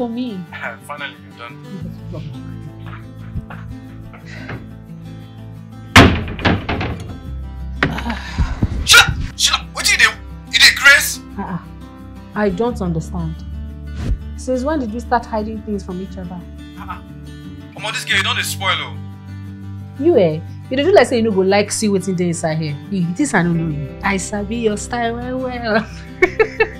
waited for me. Finally, you're done. Sheila! Sheila, what did you do? You did Grace? Uh-uh. I don't understand. Since when did we start hiding things from each other? Come on, this girl, you don't dey spoil oh. You eh? You dey do like say you no go like see wetin dey inside here. You, this I no know you. I sabi your style well well.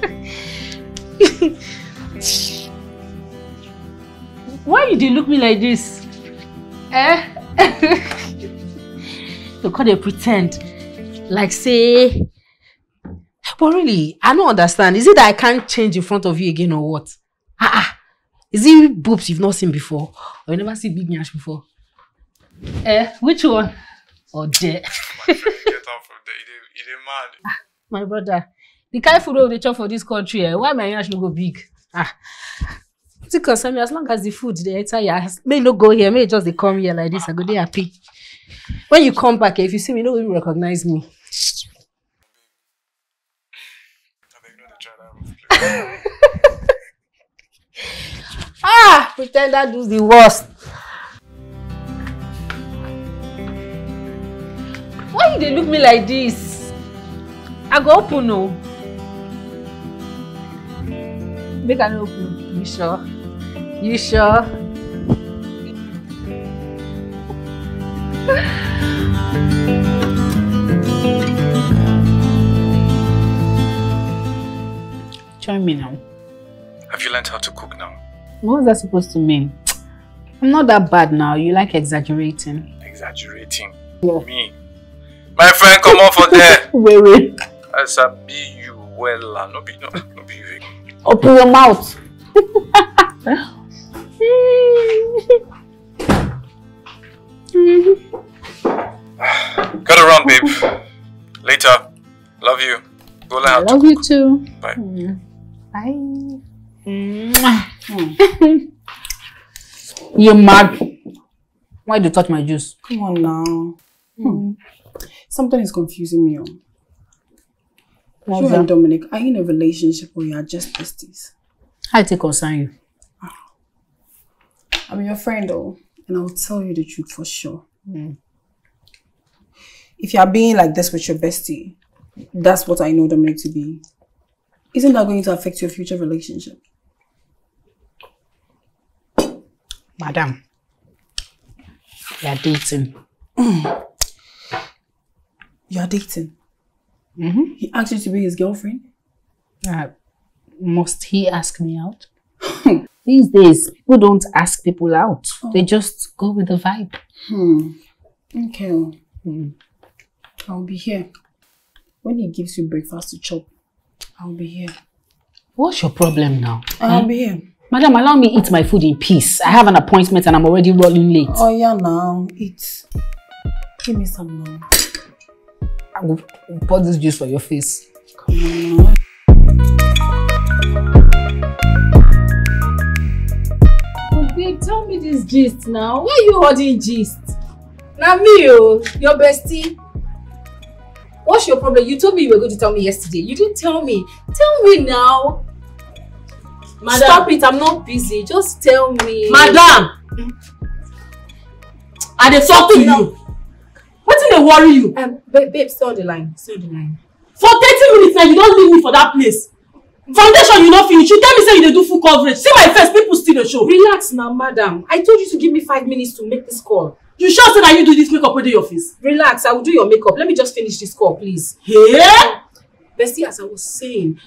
you dey look me like this? Eh? you come dey pre ten d like say but really i no understand is it that i can't change in front of you again or what ah ah is it boobs you've not seen before or you never see big nyash before eh which one or there My friend, get out from there. You dey, you dey mad. my brother the kind food wey we dey chop for dis country eh why my nyash no go big ah wetin concern me as long as the food dey enter your house. Make e no go here. Make e just they come here like this. I go dey happy. When you come back if you see me no even recognize me. No that ah pre ten do the worst. Why dey look me like this? I go open o make i no open you sure you sure. Join me now. Have you learned how to cook now? What was that supposed to mean? I'm not that bad now. You like exaggerating. Exaggerating. Yeah. Me. My friend, come on for there. Wait, wait. I be you well. No be, no, no be you. Open your mouth. Gotta run, babe. Later. Love you. Go learn I how to love you too. Bye. Bye. You're mad. Why do you touch my juice? Come on now. Hmm. Something is confusing me. oh. What's You that? and Dominic, are you in a relationship or you are just besties? How it take concern you? I'm your friend though, and I will tell you the truth for sure. If you are being like this with your bestie, that's what I know Dominic to be. Isn't that going to affect your future relationship? Madam. We are dating. You are dating. He asked you to be his girlfriend. Uh, must he ask me out? These days, people don't ask people out. Oh. They just go with the vibe. Hmm. Okay. oh. Hmm. I'll be here. When he gives you breakfast to chop, I'll be here. What's your problem now? I'll be here. Madam, allow me eat my food in peace. I have an appointment and I'm already running late. Oh yeah, now eat. Give me some now. I will pour this juice for your face. Come on tell me this gist now. Why you holding gist? Na me oh, your bestie. What's your problem? You told me you were going to tell me yesterday. You didn't tell me. Tell me now. Madam. Stop it, I'm not busy. Just tell me. Madam! I dey talk to you. Wetin dey worry you? Um, babe, babe, stay on the line. Stay on the line. For thirty minutes now you don leave me for that place. Foundation you no finish. You tell me say you dey do full coverage. See my face, people still dey show. Relax now, madam. I told you to give me five minutes to make this call. You sure say na you do this makeup wey dey your face? Relax, I will do your makeup. Let me just finish this call, please. Hey? Bestie, as I was saying,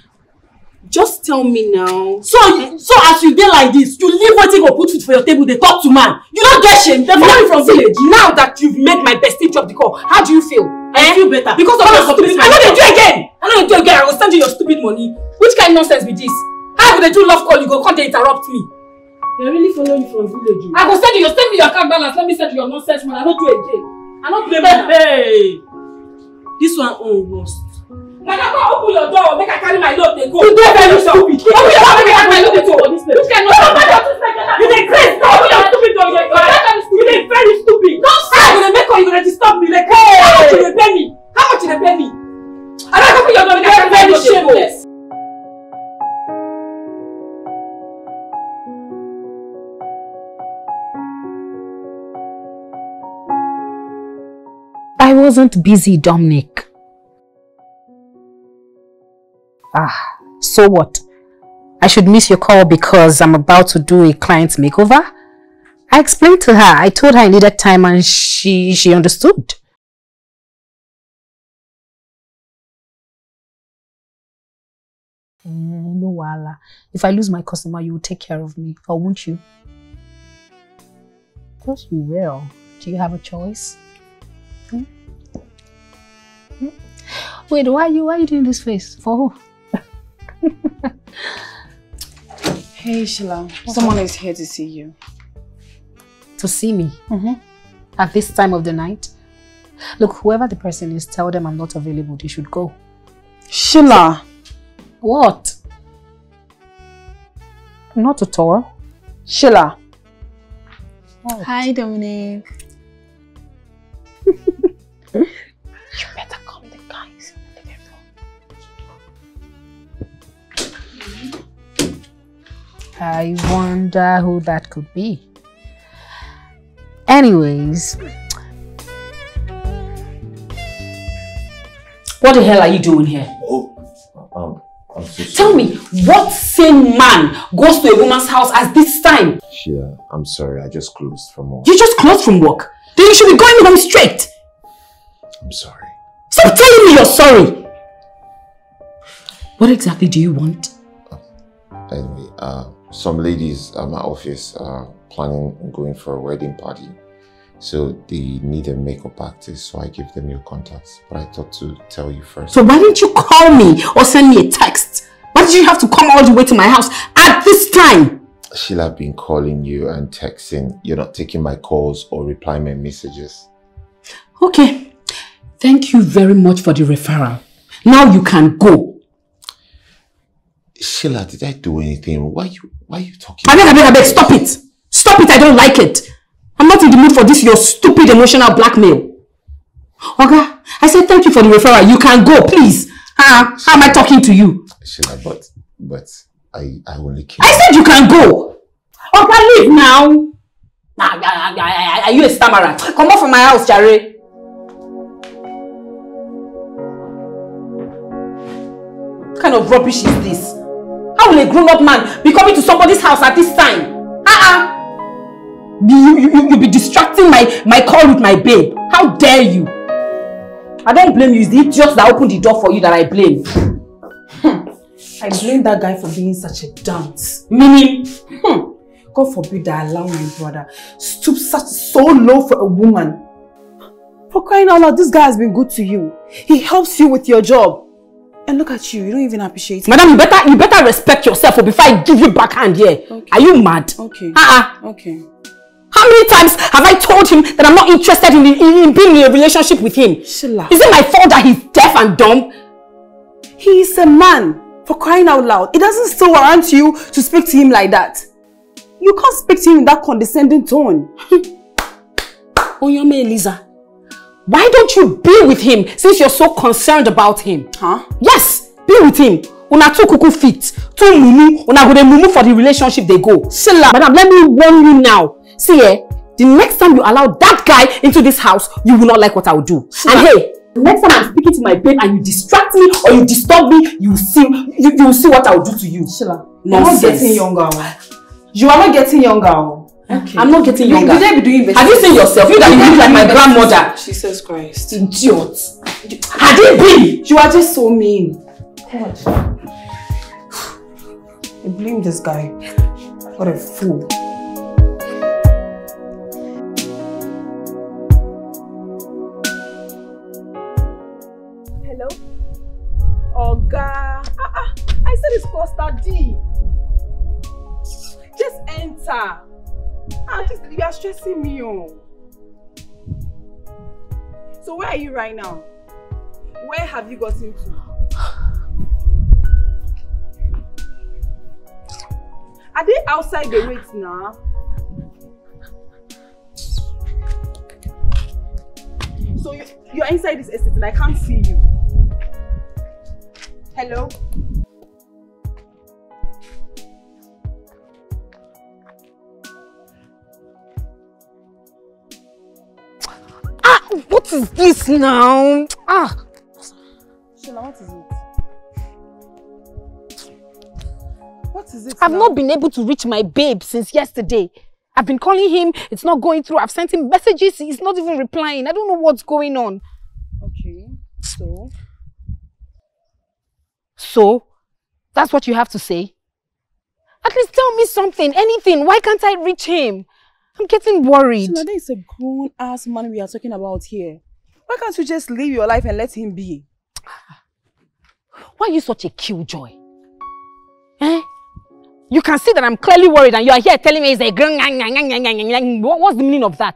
just tell me now. So you- so as you dey like this, you leave wetin go put food for your table dey talk to man. You no get shame. Dey follow from village. Now that you've made my bestie drop the call, how do you feel? I feel better. Because of your stupid I know they do again. I know they do again. I will send you your stupid money. Which kind of nonsense be this? How would they do love call? You go come dey interrupt me. They really follow you from village. I go send you. Send me your account balance. Let me send you your nonsense money. I don't do again. I don't Hey, money. hey. This one own worst. Madam, come open your door. Make I carry my load. They go. You dey very stupid. Open your door. Make I carry my load. They go. Which kind of nonsense? You dey craze. Open your stupid door. You dey You dey very stupid. No sense. You dey make you dey disturb me like hey. how much you dey pay me? How much you dey pay me? I don't know if you're gonna get very shameless. I wasn't busy, Dominic. Ah, so what? I should miss your call because I'm about to do a client makeover? I explained to her. I told her I needed time and she, she understood. Eh, no wala. If I lose my customer, you will take care of me, or won't you? Of course you will. Do you have a choice? Hmm? Hmm? Wait, why are you why are you doing this face? For who? Hey, Sheila. Someone is here to see you. To see me Mm-hmm. at this time of the night? Look, whoever the person is, tell them I'm not available. They should go. Sheila. What? Not at all. Sheila. Hi, Dominic. You better call the guys in the living room. I wonder who that could be. Anyways, What the hell are you doing here? Oh, um, I'm so sorry. Tell me, what sane man goes to a woman's house at this time? Sheila, I'm sorry. I just closed from work. You just closed from work. Then you should be going home straight. I'm sorry. Stop telling me you're sorry. What exactly do you want? Anyway, uh, some ladies at my office are planning on going for a wedding party. So they need a makeup artist, so I give them your contacts. But I thought to tell you first. So why didn't you call me or send me a text? Why did you have to come all the way to my house at this time? Sheila, I've been calling you and texting. You're not taking my calls or replying my messages. Okay. Thank you very much for the referral. Now you can go. Sheila, did I do anything? Why you why you talking? I beg, I beg, I beg, stop it. Stop it, I don't like it. I'm not in the mood for this, your stupid emotional blackmail. Okay, I said thank you for the referral. You can go, please. Ah, how am I talking to you? Sheila, but but I I only came. I said you can go. Okay, leave now. Nah, ah, ah, ah, Are you a stammerer? Come out from my house, Jare. What kind of rubbish is this? How will a grown-up man be coming to somebody's house at this time? Uh-uh. You, you, you, you be distracting my, my call with my babe. How dare you? I don't blame you. It's the idiot that opened the door for you that I blame. I blame that guy for being such a dunce. Meaning, Hmm. God forbid that I allow my brother stoop such so low for a woman. For crying out loud, this guy has been good to you. He helps you with your job. And look at you, you don't even appreciate it. madam, you better you better respect yourself or before I give you backhand here. Okay. Are you mad? Okay. Uh-uh. Okay. How many times have I told him that I'm not interested in, in, in being in a relationship with him? Sheila. Is it my fault that he's deaf and dumb? He is a man. For crying out loud. It doesn't still warrant you to speak to him like that. You can't speak to him in that condescending tone. Onyome Eliza, why don't you be with him since you're so concerned about him? Huh? Yes, be with him. Una two kuku fit, two mumu, una go dey mumu for the relationship they go. Sheila. Madam, let me warn you now. See eh, the next time you allow that guy into this house, you will not like what I will do. And hey, the next time I'm speaking to my babe and you distract me or you disturb me, you see, you, you will see what I will do to you. Sheila. You're not Nonsense. getting younger. oh. You are not getting younger. oh. Okay. I'm not getting You- younger. You dare be doing better. Have you seen yourself? You that you look like my grandmother. Jesus Christ. Idiot. Had it been? You are just so mean. God. I blame this guy. What a fool. Hello? Oga. Ah, ah, I said it's Costa D. Just enter. Ah, just, you are stressing me on. So where are you right now? Where have you gotten to? Are they outside the wait now? So you, you're inside this estate and I can't see you. Hello? Ah, what is this now? Ah, Sheila, what is it? What is it I've now? not been able to reach my babe since yesterday. I've been calling him, it's not going through. I've sent him messages, he's not even replying. I don't know what's going on. Okay, so? So, that's what you have to say? At least tell me something, anything. Why can't I reach him? I'm getting worried. There is a grown-ass man we are talking about here. Why can't you just live your life and let him be? Why are you such a killjoy? Eh? You can see that I'm clearly worried and you are here telling me it's a. What, what's the meaning of that?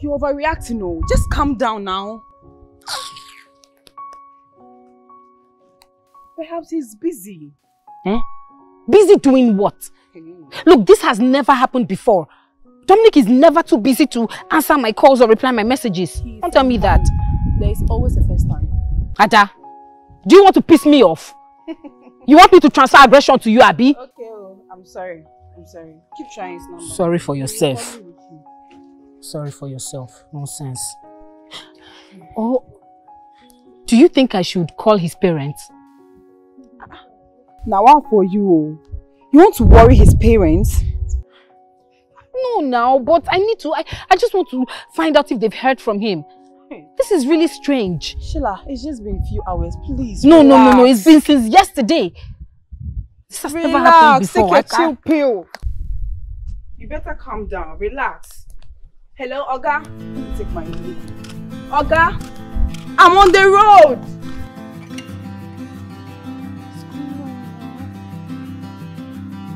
You're overreacting, no. Just calm down now. Perhaps he's busy. Eh? Busy doing what? Look, this has never happened before. Dominic is never too busy to answer my calls or reply my messages. Don't tell me that. There is always a first time. Ada, do you want to piss me off? you want me to transfer aggression to you, Abby? Okay, oh, I'm sorry. I'm sorry. Keep trying his number. Sorry for yourself. Sorry for yourself. Nonsense. Oh, do you think I should call his parents? Now what for you? oh? You want to worry his parents? No, now, but I need to. I, I just want to find out if they've heard from him. This is really strange. Sheila, it's just been a few hours. Please. No, no, no, no. It's been since yesterday. This has never happened Relax. before. Take a chill pill. You better calm down. Relax. Hello, Oga. Let me take my leave. Oga, I'm on the road.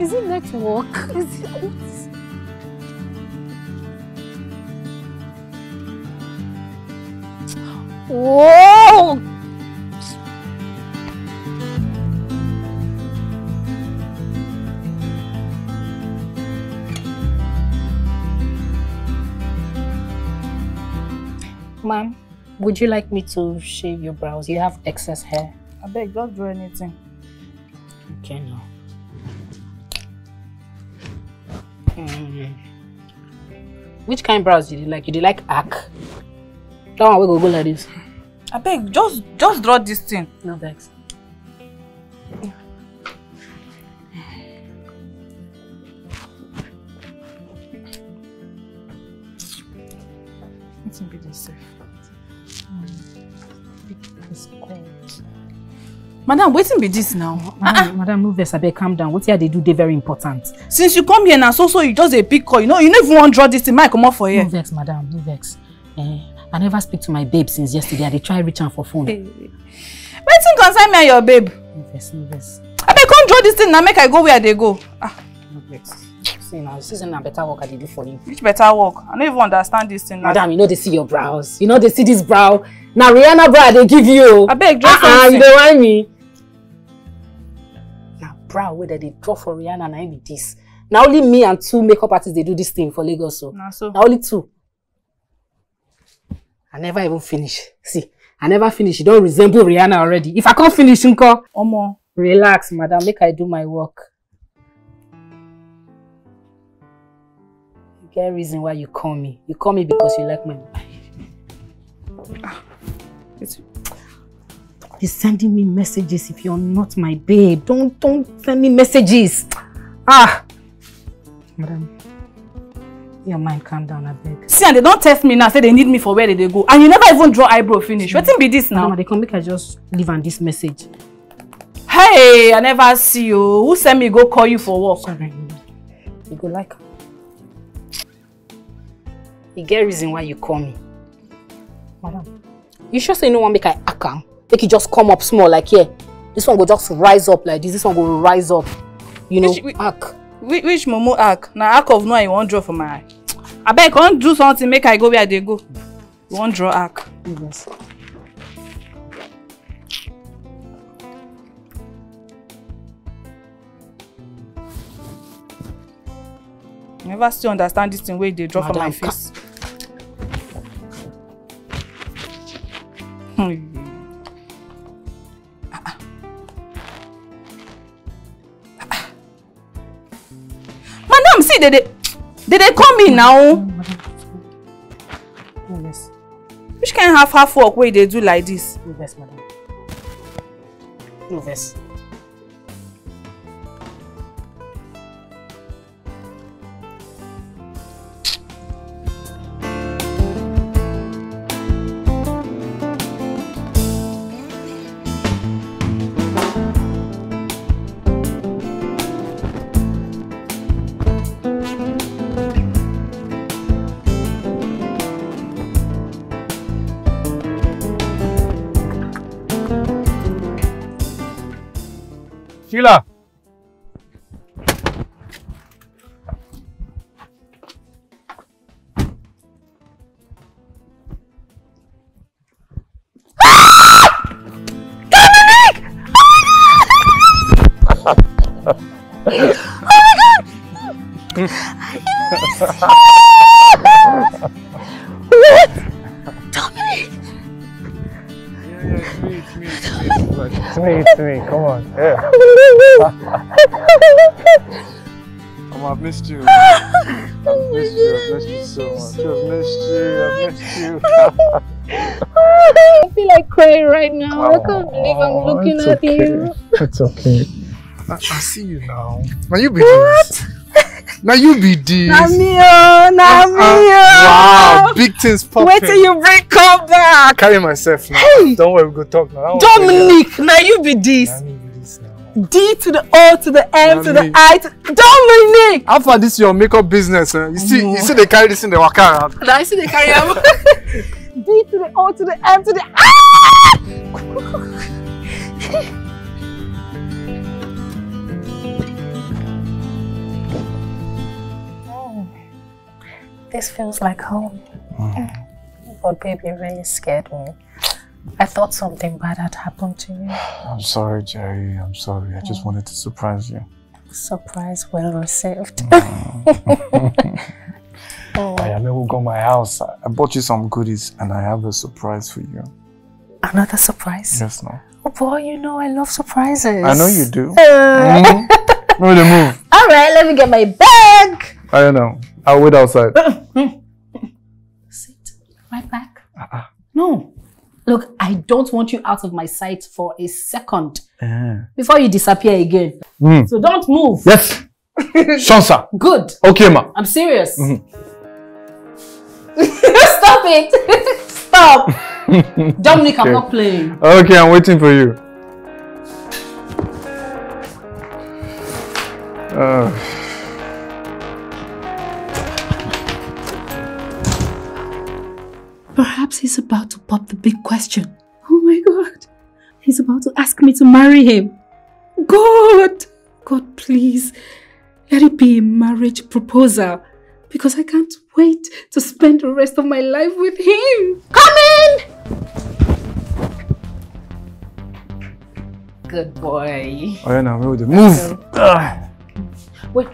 Is it network? Is it what? Whoa! Ma'am, would you like me to shave your brows? You have excess hair. I beg, don't do anything. Okay, now. Mm. Which kind of brows did you like? You did like arc? That one we go go like this. I beg, just just draw this thing. No vex. Let Madam, wetin be this now? Madam, madam, no vex, abeg calm down. Wetin I dey do dey very important. Since you come here now, so so you just a big call. You know, you no even wan draw this thing. Make I comot for No here. vex, madam, no vex. Eh, I never speak to my babe since yesterday. I dey try reach am for phone. Wetin concern me and your babe? No vex, no vex, Abeg, come draw this thing now. Make I go where I dey go. Ah, no vex. See now, see say na better work I dey do for you. which better work? I no even understand this thing now. Madam, you know they see your brows. You know they see this brow. Na Rihanna brow I dey give you. Abeg, draw Ah ah, something. you dey whine me. Na brow wey dem dey draw for Rihanna na im be this. Na only me and two makeup artists dey do this thing for Lagos o. Na so. Na only two. I never even finish. See, I never finish. You don resemble Rihanna already. If I can't finish nko, Omo. relax madam, make I do my work. You get reason why you call me. You call me because you like my It's- He's sending me messages if you're not my babe. Don't don't send me messages. Ah, madam, your mind calm down, I beg. See, and they don test me now. Say they need me for where they dey go, and you never even draw eyebrow finish. Wetin be this Now now? they come make I just leave on this message. Hey, I never see you. Who send me go call you for work? Sorry, you go like. am. You get reason why you call me, madam. You sure say you no wan make I hack am? Make it just come up small like here. This one go just rise up like this. This one go rise up. You know, Which- which- hack. Which, which momo arc? Na arc of noah you wan draw for my eye. Abeg, come do something make I go where I dey go. You wan draw arc? Yes. I never still understand this thing wey dey draw for my Madam, face. Madam, see, they dey they dey call me now. Yes. Which kind half half work you dey do like this? No vex, madam. No vex. Sheila! It's me, it's me, come on, yeah. Missed you. I've missed you, I've missed you so much. I've missed you, I've missed you. I feel like crying right now. I can't believe I'm Oh, looking at okay. you. It's okay. I, I see you now. Now you be this. Now you be this. Na me oh, na ah, me ah, oh. Wow, oh. big things popping. Wait till you bring come I back. carry myself now. Hey. Don't worry, we go talk now. That one for you. Dominic, now you be this. Now D to the O to the M to the Dominic. I to Dominic. How far this your makeup business? Eh? You see, you see they carry this in the waka around. Now I see the carry am. D to the O to the M to the Ah! This feels like home. But baby you really scared me. I thought something bad had happened to you. I'm sorry, Jerry. I'm sorry. I just wanted to surprise you. Surprise well received. I am will go my house. I bought you some goodies and I have a surprise for you. Another surprise. Yes, no. Oh boy, you know I love surprises. I know you do. Uh, Mhm. No, they move. All right, let me get my bag. I don't know. I'll wait outside. Sit right back. Uh-uh. No. Look, I don't want you out of my sight for a second Eh. before you disappear again. Mm. So don't move. Yes. Shansa. Good. Okay, ma. I'm serious. Mhm. Stop it. Stop. Dominic, I'm not playing. Okay, I'm waiting for you. Uh, Perhaps he's about to pop the big question. Oh my god. He's about to ask me to marry him. God! God, please. Let it be a marriage proposal. Because I can't wait to spend the rest of my life with him. Come in. Good boy. oh yeah, now move. Move. Wait.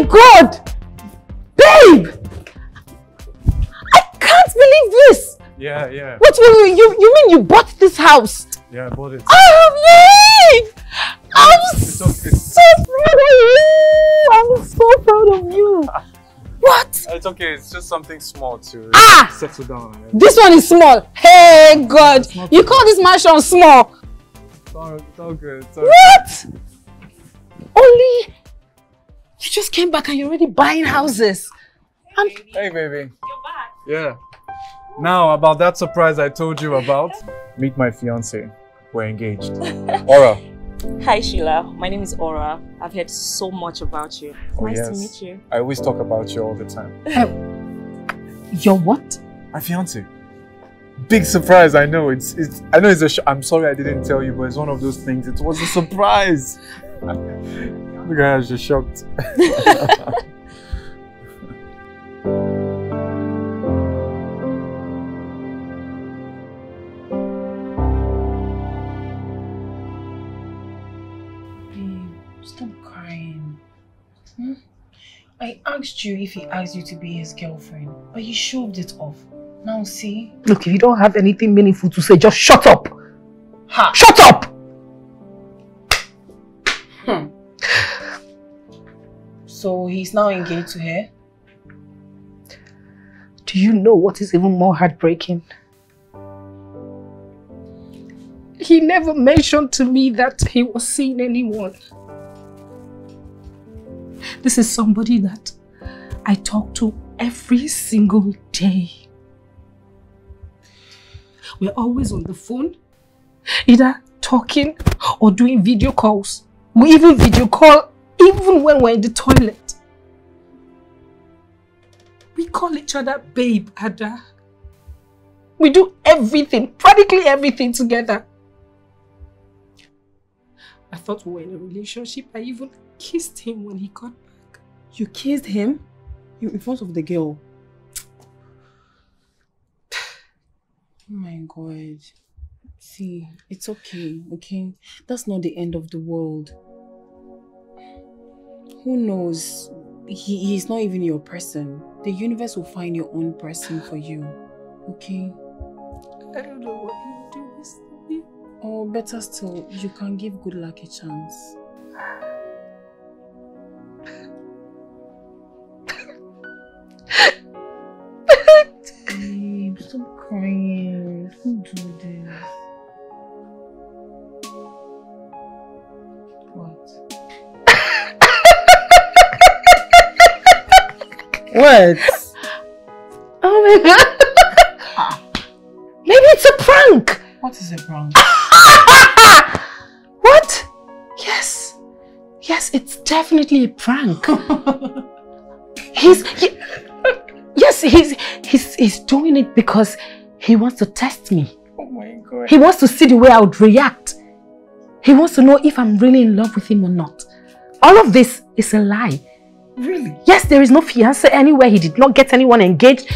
My god! Babe! I can't believe this! Yeah, yeah, wait, wait, you, you mean you bought this house? yeah. I bought it. Oh, babe! I'm okay. so proud of you! I'm so proud of you! What? It's okay. It's just something small to Ah! settle down. This one is small. Hey, God! You call this mansion small? It's all, it's all good. It's all What? Only you just came back and you're already buying houses. And Hey, baby. You're back. Yeah. Now, about that surprise I told you about, meet my fiance. We're engaged. Aura. Hi Sheila, my name is Aura. I've heard so much about you. It's Oh, nice to meet you. I always talk about you all the time. Uh, you're what? My fiance. Big surprise, I know. It's, it's I know it's a sh- I'm sorry I didn't tell you, but it's one of those things. It was a surprise. Look at her, she's shocked. Babe, stop crying. Hmm? I asked you if he asked you to be his girlfriend, but you shoved it off. Now see? Look, if you don't have anything meaningful to say, just shut up. Ha. Shut up! He's now engaged to her? Do you know what is even more heartbreaking? He never mentioned to me that he was seeing anyone. This is somebody that I talk to every single day. We're always on the phone, either talking or doing video calls. We even video call even when we're in the toilet. We call each other babe, Ada. We do everything, practically everything together. I thought we were in a relationship. I even kissed him when he got back. You kissed him? You in front of the girl? Oh my god. See, it's okay, okay? That's not the end of the world. Who knows? He, he's not even your person. The universe will find your own person for you. Okay? I don't know what you do this me. Or better still, you can give good luck a chance. Babe, stop crying. What? Oh my god. Maybe it's a prank. What is a prank? What? Yes. Yes, it's definitely a prank. he's he- Yes, he's he's he's doing it because he wants to test me. Oh my god. He wants to see the way I would react. He wants to know if I'm really in love with him or not. All of this is a lie. Really? Yes, there is no fiance anywhere. He did not get anyone engaged.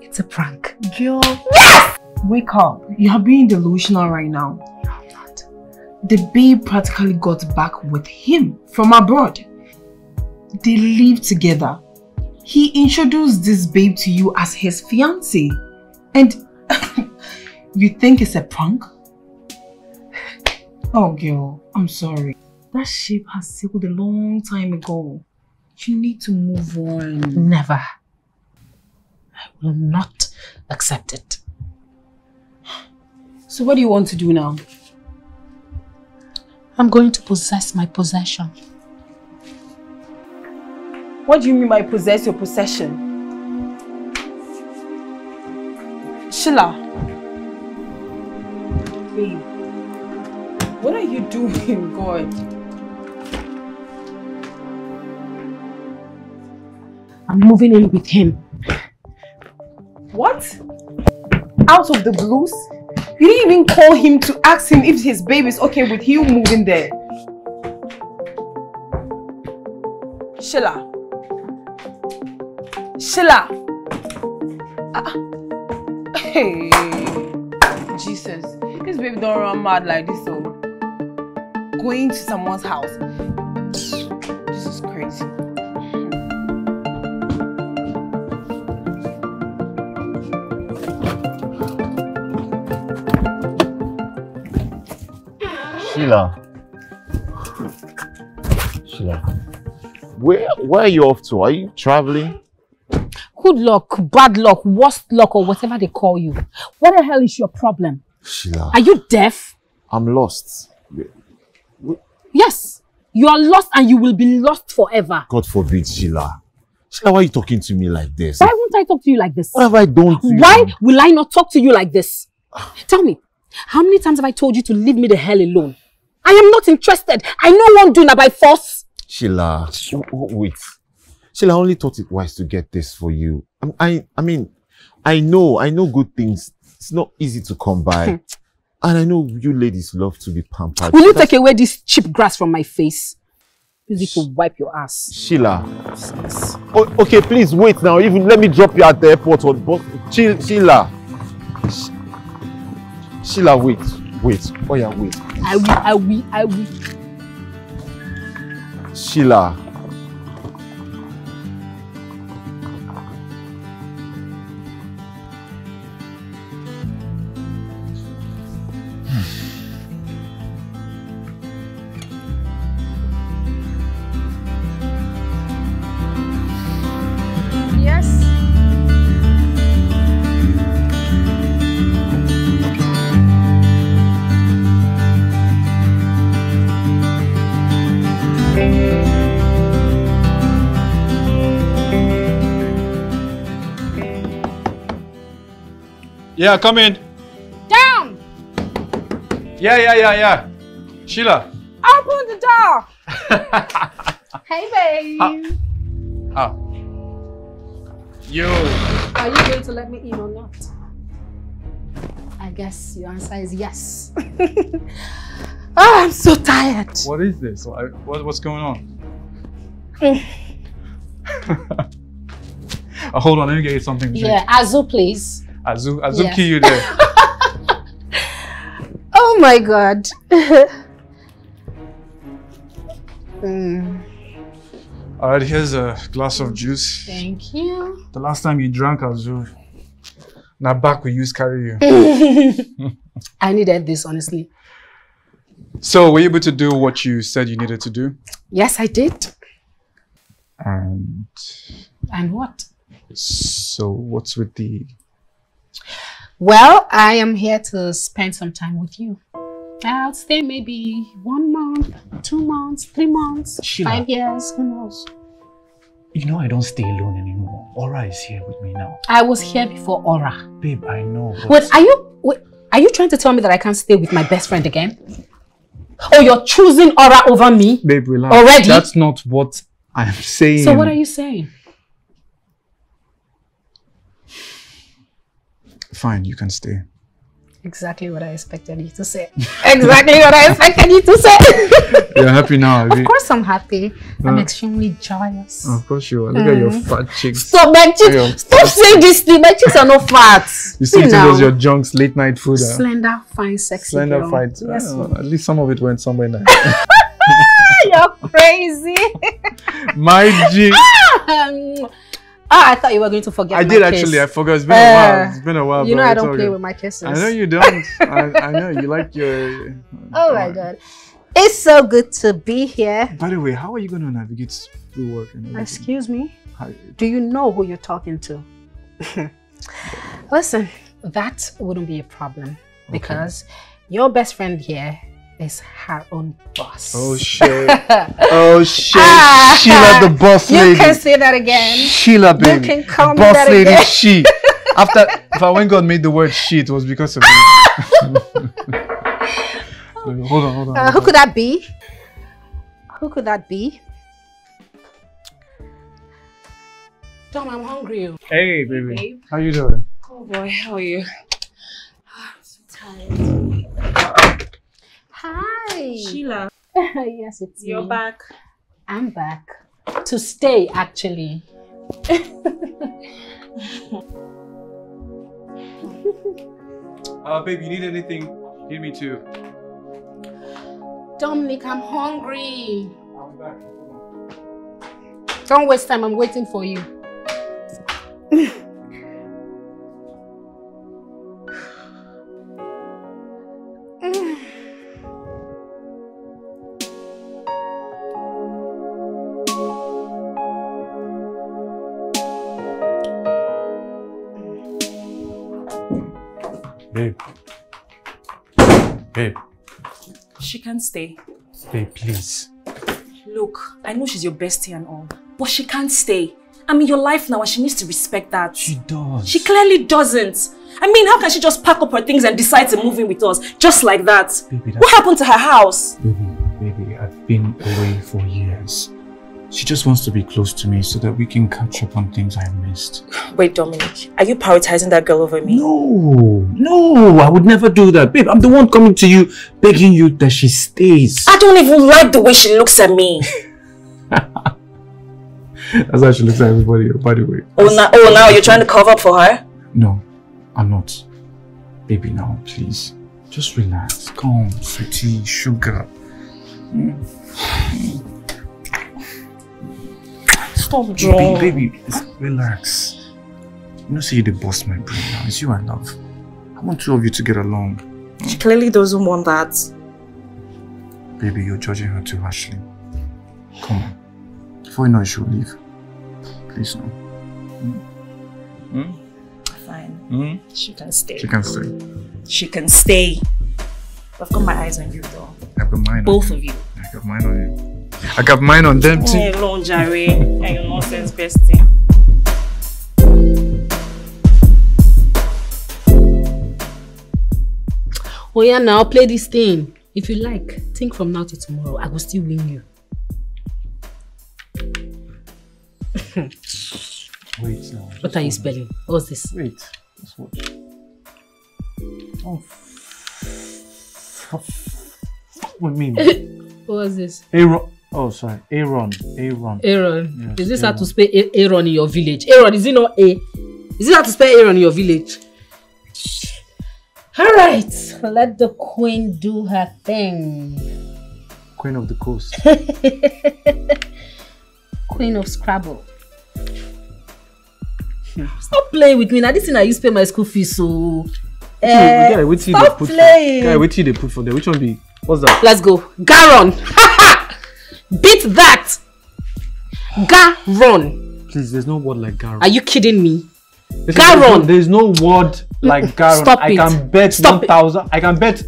It's a prank. Girl. Yes! Wake up. You are being delusional right now. I'm not. The babe practically got back with him from abroad. They live together. He introduced this babe to you as his fiance. And you think it's a prank? Oh girl, I'm sorry. That ship has sailed a long time ago. You need to move on. Never. I will not accept it. So what do you want to do now? I'm going to possess my possession. What do you mean by possess your possession? Sheila. Babe. What are you doing, God? I'm moving in with him. What? Out of the blues? You didn't even call him to ask him if his baby is okay with you moving there. Sheila. Sheila. Ah. Hey. Jesus. This baby don't run mad like this so going to someone's house. This is crazy. Sheila. Sheila. Where where are you off to? Are you traveling? Good luck, bad luck, worst luck, or whatever they call you. What the hell is your problem? Sheila. Are you deaf? I'm lost. Yes. You are lost and you will be lost forever. God forbid, Sheila. Sheila, why are you talking to me like this? Why won't I talk to you like this? What have I done to you? Why will I not talk to you like this? Tell me, how many times have I told you to leave me the hell alone? I am not interested. I know one doing by force. Sheila, w- w- wait. Sheila, I only thought it wise to get this for you. I, I, I mean, I know, I know good things. It's not easy to come by. Hmm. and I know you ladies love to be pampered. Will you That's- take away this cheap grass from my face? Use it to wipe your ass. Sheila. O- okay, please wait now. Even let me drop you at the airport or bus. Sheila. Sheila, wait. Wait. Oh yeah, wait. I will, I will, I will. Sheila. Yeah, come in. Down! Yeah, yeah, yeah, yeah. Sheila. Open the door! hey, babe. Ah. Yo. Are you going to let me in or not? I guess your answer is yes. oh, I'm so tired. What is this? What, what- what's going on? Uh, hold on, let me get you something to drink. Yeah, Azu, please. Azu, Azu key you there. Oh my god. Mm, Alright, here's a glass of juice. thank you. The last time you drank Azu, now back we use carry you. I needed this, honestly. So, were you able to do what you said you needed to do? Yes, I did. And And what? so, what's with the. Well, I am here to spend some time with you. I'll stay maybe one month, two months, three months, Sheila. five years, who knows? You know I don't stay alone anymore. Aura is here with me now. I was here before Aura. Babe, I know. but- Wait, are you wait, are you trying to tell me that I can't stay with my best friend again? Oh, you're choosing Aura over me? Babe, relax. Already? That's not what I'm saying. So what are you saying? Fine, you can stay. Exactly what I expected you to say. exactly what I expected you to say. You're happy now, of course I'm happy. I'm Uh, extremely joyous. Of course you are. Look at your Mm. fat cheeks. Stop my cheeks. Stop saying this thing. My cheeks are not fat. You See it was your junk's late night food. huh? Slender, fine, sexy Slender girl. fight. Yes. Oh, at least some of it went somewhere nice. You're crazy. My G. Ah, I thought you were going to forget I did kiss. actually. I forgot. It's been a Uh, while. It's been a while. You know I don't play good. with my kisses. I know you don't. I, I know you like your. Oh my god. It's so good to be here. By the way, how are you going to navigate through work and? Excuse me? Do you know who you're talking to? Listen, that wouldn't be a problem because your best friend here is her own boss. Oh shit! oh shit! Ah, Sheila, the boss lady. you lady. can say that again. Sheila, baby. You can call the me boss that lady. again. She. After, if I when God made the word she, it was because of you. hold on, hold on. Uh, who on. could that be? Who could that be? Tom, I'm hungry. Hey, baby. Babe. How you doing? Oh boy, how are you? I'm so tired. Hi. Sheila, yes, it's you're me. back. I'm back. To stay, actually. Uh, babe, you need anything? Give me two. Dominic, I'm hungry. I'll be back. Don't waste time. I'm waiting for you. can't stay. Babe, please. Look, I know she's your bestie and all, but she can't stay. I'm in your life now and she needs to respect that. She does. She clearly doesn't. I mean, how can she just pack up her things and decide to move in with us just like that? Baby, What happened to her house? Baby, baby, I've been away for years. She just wants to be close to me so that we can catch up on things I missed. Wait, Dominic, are you prioritizing that girl over me? No, no, I would never do that. Babe, I'm the one coming to you, begging you that she stays. I don't even like the way she looks at me. That's how she looks at everybody, by the way. Oh, now, oh, now you're trying to cover up for her? No, I'm not. Baby, now, please. Just relax. Calm, sweetie, sugar. Stop Baby, drawing. baby, just relax. You know, see you the boss my brain now. It's you I love. I want two of you to get along. She clearly doesn't want that. Baby, you're judging her too harshly. Come on. Before you know it, she'll leave. Please, no. Fine. Hmm? She can stay. She can stay. She can stay. I've got my eyes on you though. I've got mine on Both you. of you. I've got mine on you. I got mine on them too. Hey, alone, Jerry. and your nonsense bestie. Oh yeah, now play this thing. If you like, think from now to tomorrow. I will still win you. Wait now. What are you spelling? What's this? Wait. Let's watch. Oh. What do you mean? What's this? Aaron. Oh, sorry. Aaron. Aaron. Aaron. Yes, is this how to spell Aaron in your village? Aaron, is it not A? Is it how to spell Aaron in your village? Alright, let the queen do her thing. Queen of the Coast. queen of Scrabble. Stop playing with me. Now this thing I use pay my school fees so. Eh, Guy, wait till they stop put playing. for. Guy, wait till they put for there. Which one be? What's that? Let's go. Garon. Beat that. Garon. Please, there's no word like Garon. Are you kidding me? Listen, Garon. There's no, there's no word like Garon. Stop I it. can bet Stop one thousand. I can bet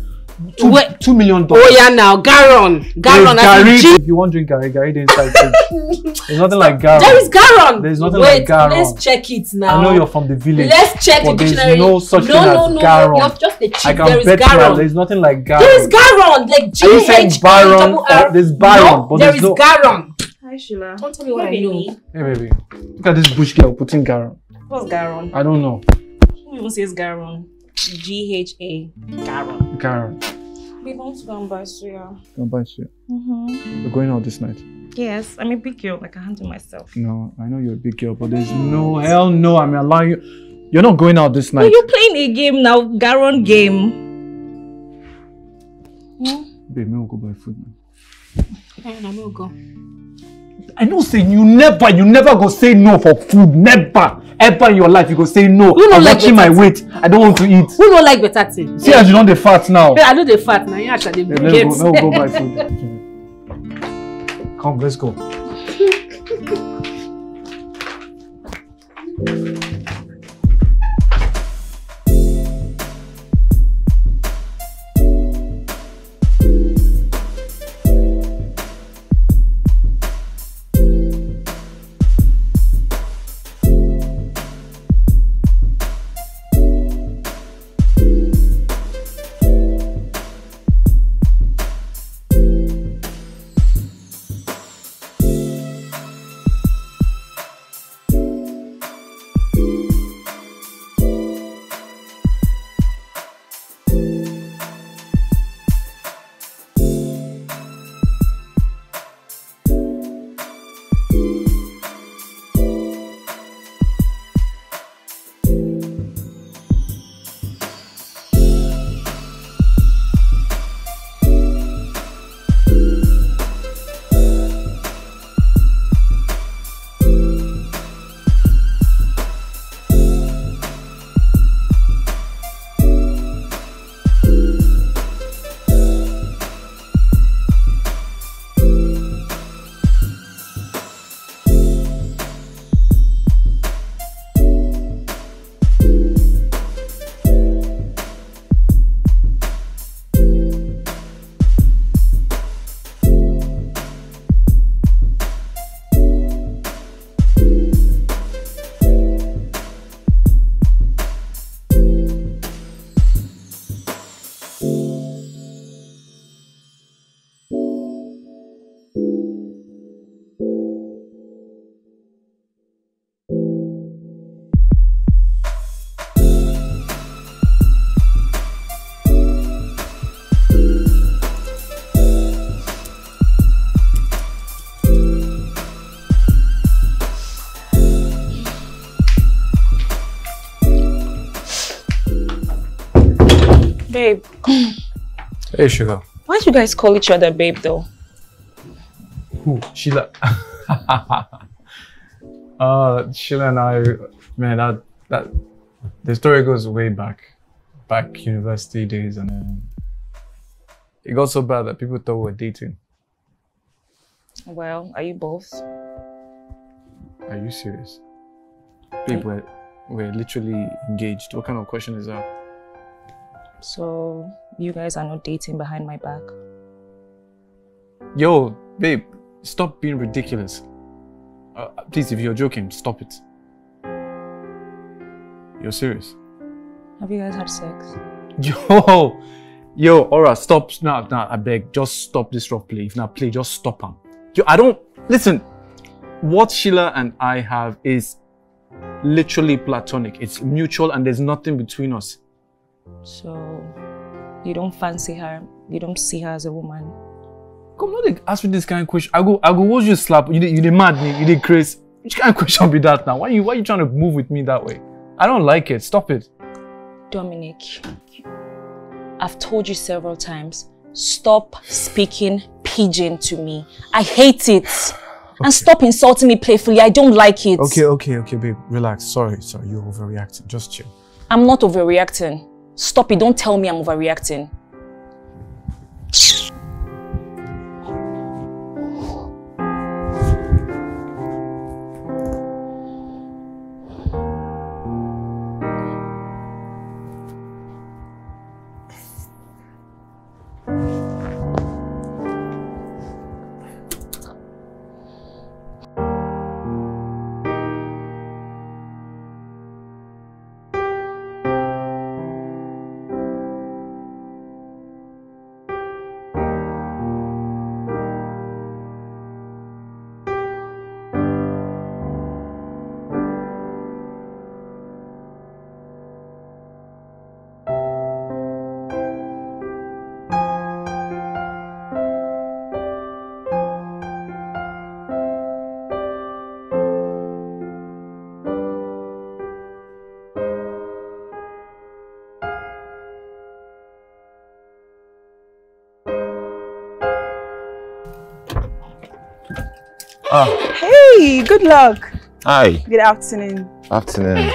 two, Wait. two million dollars. Oh yeah, now Garon. Garon. There's as in Gary. G- If you want drink garri, garri the inside fridge. There's nothing like Garon. There is Garon. There's nothing Wait, like Garon. let's check it now. I know you're from the village. Let's check but the there's dictionary. no such no, thing no, as no, Garon. no. You're just a I cheat. can There is bet you that Garon. there's nothing like Garon. There is Garon. Like G Are you saying H A Byron double R. or there's Byron, No, but there there's is no- Garon. Hi, Sheila. Don't tell me what I know. Hey baby, look at this bush girl putting Garon. What's Garon? I don't know. Who even says Garon? G H A. Garon. Garon. We want to go and buy suya. Can I buy shit? Mm-hmm. We're going out this night. Yes, I'm a big girl. Like I can handle myself. No, I know you're a big girl, but there's no hell no. I'm allowing you. You're not going out this But night. you're playing a game now, Garon game. Babe, me will go buy food now. And I will go. I know say you never, you never go say no for food. Never, ever in your life you go say no. Who no I'm like watching my weight. I don't want to eat. Who don't like better thing? See as you don't dey fat now. Eh, I know the fat now. You actually Yeah, get. let's go. Let's go buy food. Come, let's go. Babe, Hey, sugar. why do you guys call each other babe though? Who? Sheila. uh, Sheila and I, man, that that the story goes way back, back university days, and then it got so bad that people thought we were dating. Well, are you both? Are you serious? Babe, we're, we're literally engaged. What kind of question is that? So you guys are not dating behind my back. Yo, babe, stop being ridiculous. Uh, please, if you're joking, stop it. You're serious. Have you guys had sex? Yo, Yo, Aura, stop. Nah, nah, I beg. Just stop this rough play. If not play, just stop him. Yo, I don't. Listen, what Sheila and I have is literally platonic. It's mutual and there's nothing between us. So, you don't fancy her? You don't see her as a woman? Come on, ask me this kind of question. I go, I go, watch you slap. You did, you did mad me. You did crazy. Which kind of question be that now? Why you, why you trying to move with me that way? I don't like it. Stop it. Dominic, I've told you several times, stop speaking pidgin to me. I hate it. And stop insulting me playfully. I don't like it. Okay, okay, okay, babe. Relax. Sorry, sorry. You're overreacting. Just chill. I'm not overreacting. Stop it. Don't tell me I'm overreacting. Ah, Hey, good luck. hi. Good afternoon. Afternoon.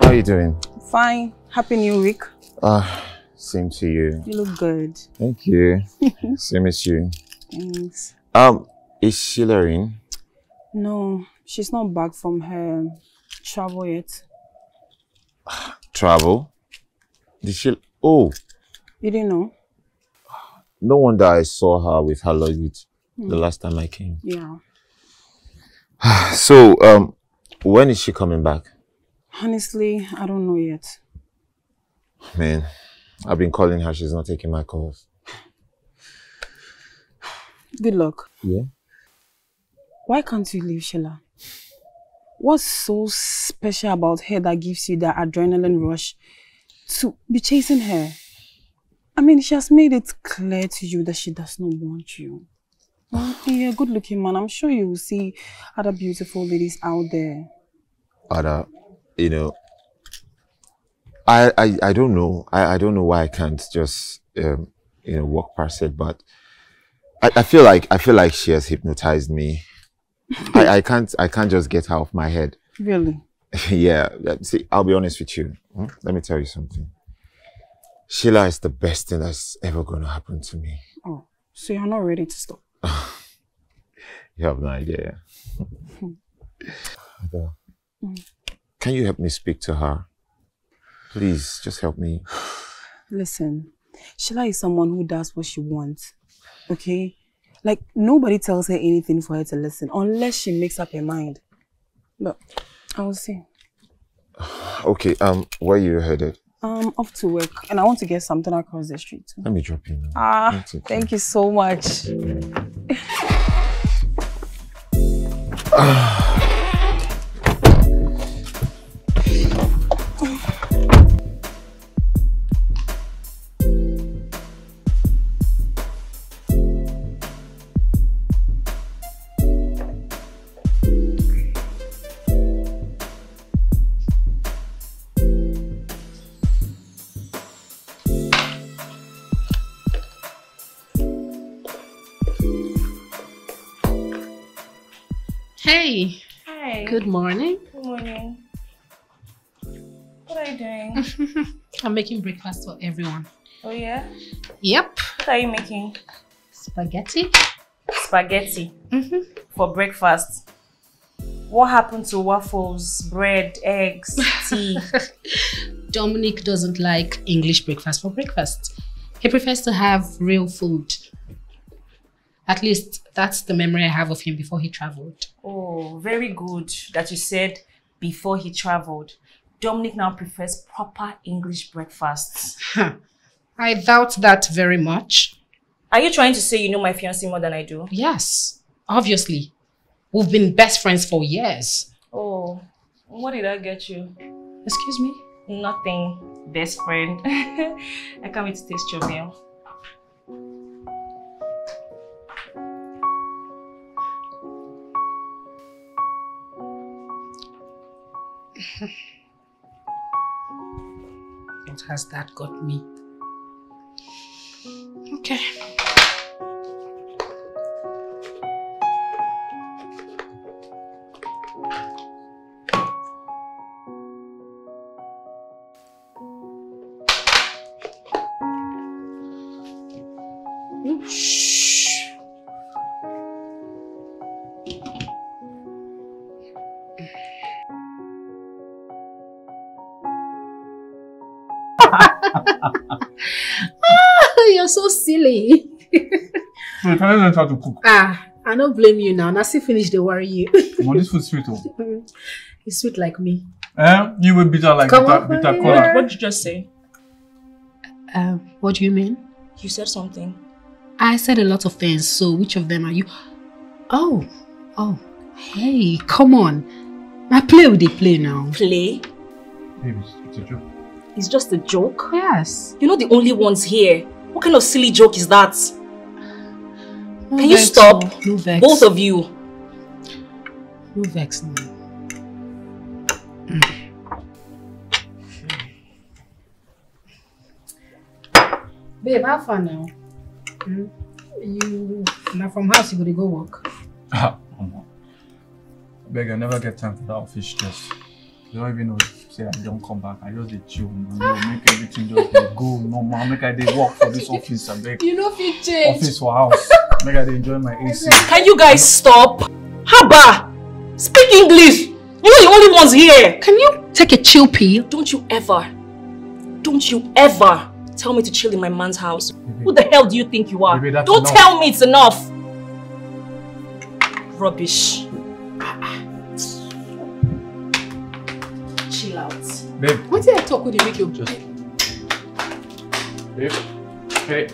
How are you doing? Fine. Happy New Week. Ah, same to you. You look good. Thank you. same as you. Thanks. Um, is Sheila in? No, she's not back from her travel yet. Travel? Did she? Oh, You didn't know? no wonder I saw her with her luggage the Hmm. last time I came. Yeah. So, um, when is she coming back? Honestly, I don't know yet. Man, I've been calling her. She's not taking my calls. Good luck. Yeah. Why can't you leave Sheila? What's so special about her that gives you that adrenaline rush to be chasing her? I mean, she has made it clear to you that she does not want you. Well, you're a good looking man. I'm sure you will see other beautiful ladies out there. Other, you know, I, I, I don't know. I, I don't know why I can't just, um, you know, walk past it, but I, I feel like, I feel like she has hypnotized me. I, I can't, I can't just get her off my head. Really? yeah. See, I'll be honest with you. Hmm? Let me tell you something. Sheila is the best thing that's ever going to happen to me. Oh, so you're not ready to stop? You have no idea. Mm. Can you help me speak to her? Please, just help me. Listen, Sheila is someone who does what she wants. Okay? Like, nobody tells her anything for her to listen unless she makes up her mind. But I will see. Okay, um, where you headed? I'm off to work and I want to get something across the street. Let me drop you now. Ah, okay. thank you so much. Hey, Hi. good morning. Good morning. What are you doing? I'm making breakfast for everyone. oh yeah? Yep. What are you making? Spaghetti. Spaghetti. Mm-hmm. For breakfast. What happened to waffles, bread, eggs, tea? Dominic doesn't like English breakfast for breakfast. He prefers to have real food. At least that's the memory I have of him before he traveled. oh, very good that you said before he traveled. Dominic now prefers proper English breakfasts. I doubt that very much. Are you trying to say you know my fiancé more than I do? Yes, obviously. We've been best friends for years. Oh, what did I get you? Excuse me? Nothing. Best friend. I can't wait to taste your meal. What has that got me? Okay. So silly. So can I learn how to cook? Ah, I don't blame you now. Now see finish they worry you. Come on, this food sweet oh. He's sweet like me. Eh? You will bitter like Come bitter, bitter kola. What did you just say? Um, what do you mean? You said something. I said a lot of things, so which of them are you? Oh, oh, hey, come on. I play with the play now. Play? Baby, it's- it's a joke. It's just a joke? Yes. You're not the only ones here. What kind of silly joke is that? No Can you vex, stop? no, No vex. Both of you. No vex now. Babe, how far now? Hmm? You now from house you go to go work. Ah, Omo. Beg, I never get time for that office stress. You don't even know, say I don't come back. I just dey chill, you know, make everything just dey go normal. Make I dey work for this office, I beg. You know fit change. Office for house. Make I dey enjoy my AC. Can you guys stop? Haba! Speak English! You're the only ones here! Can you take a chill pill? Don't you ever, don't you ever tell me to chill in my man's house. Who the hell do you think you are? Baby, don't enough. tell me it's enough! Rubbish. Babe, What did I talk with you make you just. Babe. Hey.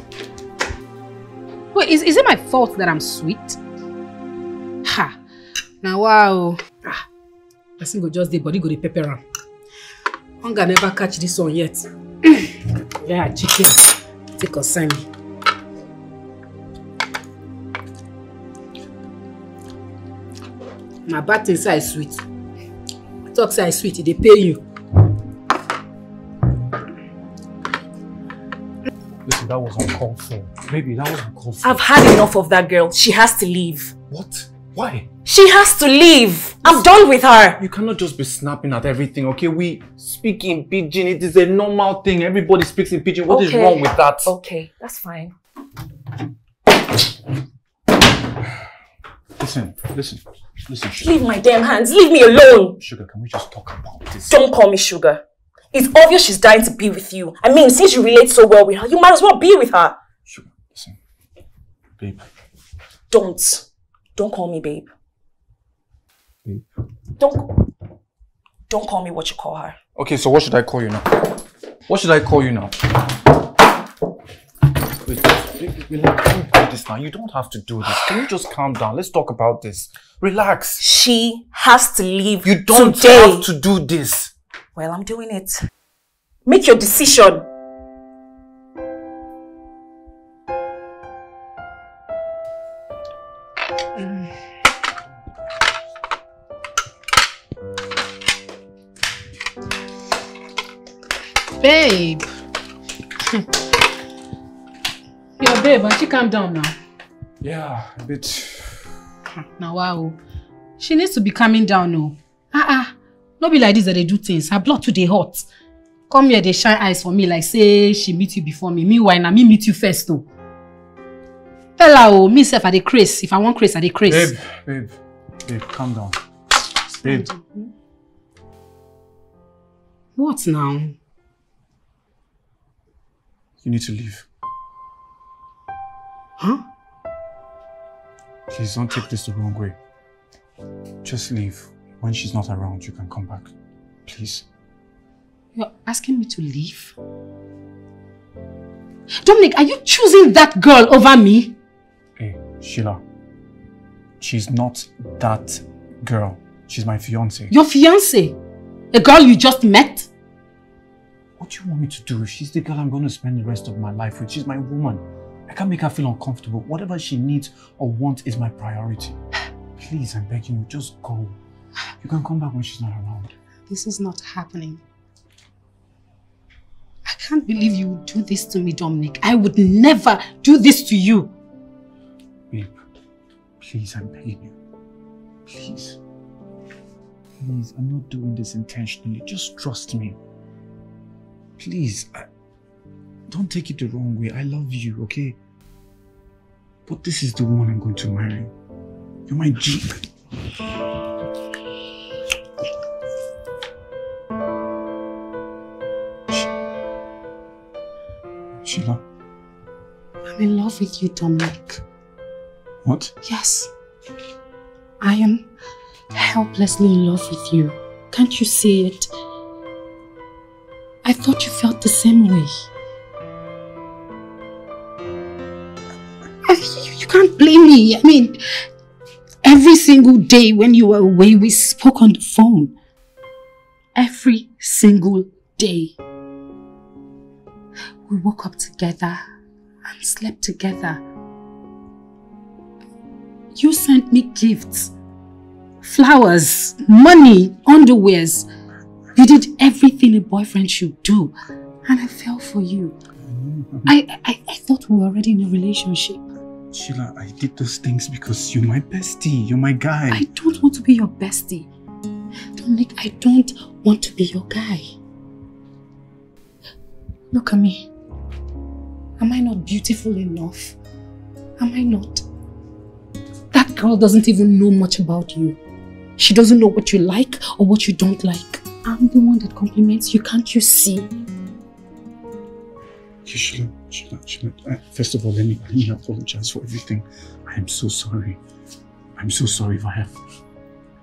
Wait, is, is it my fault that I'm sweet? Ha! Now wow. Ah, person go just the body go the pepper am. Hunger never catch this one yet. yeah, chicken. Take us me. My bad thing say I sweet. Talk say I sweet, e dey pay you. That was uncalled for. Baby, that was uncalled for. I've had enough of that girl. She has to leave. What? Why? She has to leave. I'm done with her. You cannot just be snapping at everything, okay? We speak in pidgin. It is a normal thing. Everybody speaks in pidgin. What is Okay. wrong with that? Okay, that's fine. Listen, listen, listen. Sugar. Leave my damn hands. Leave me alone. Sugar, can we just talk about this? Don't call me sugar. It's obvious she's dying to be with you. I mean, since you relate so well with her, you might as well be with her. Sugar, listen. Babe, Don't. Don't call me babe. babe. Don't. Don't call me what you call her. Okay, so what should I call you now? What should I call you now? Wait, relax. Don't do this now. You don't have to do this. Can you just calm down? Let's talk about this. Relax. She has to leave You don't today. have to do this. Well, I'm doing it. Make your decision. Babe. Yo, babe, why she calm down now? Yeah, a bit. Now, wow. She needs to be calming down now. Ah, ah. No be like this that they do things. Her blood too dey hot. Come here, they shine eyes for me like say she meet you before me. Meanwhile, na me meet you first though. Tell her, oh, me self, I dey craze. If I want craze, I dey craze. Babe, babe, babe, calm down. Babe, What now? you need to leave. Huh? Please don't take this the wrong way. Just leave. When she's not around, you can come back. Please. You're asking me to leave? Dominic, are you choosing that girl over me? Hey, Sheila. She's not that girl. She's my fiance. Your fiance? A girl you just met? What do you want me to do? She's the girl I'm going to spend the rest of my life with. She's my woman. I can't make her feel uncomfortable. Whatever she needs or wants is my priority. Please, I'm begging you, just go. You can come back when she's not around. This is not happening. I can't believe you would do this to me, Dominic. I would never do this to you. Babe, please, I'm begging you. Please. Please, I'm not doing this intentionally. Just trust me. Please, I, don't take it the wrong way. I love you, okay? But this is the one I'm going to marry. You're my G. I'm in love with you, Dominic. what? Yes. I am helplessly in love with you. Can't you see it? I thought you felt the same way. You, you can't blame me. I mean, every single day when you were away, we spoke on the phone. Every single day. We woke up together and slept together. You sent me gifts, flowers, money, underwears. You did everything a boyfriend should do. And I fell for you. I, I, I thought we were already in a relationship. Sheila, I did those things because you're my bestie. You're my guy. I don't want to be your bestie. Dominic, I don't want to be your guy. Look at me. Am I not beautiful enough? Am I not? That girl doesn't even know much about you. She doesn't know what you like or what you don't like. I'm the one that compliments you, can't you see? Okay, Sheila, Sheila, Sheila. First of all, let me, let me apologize for everything. I am so sorry. I'm so sorry if I have,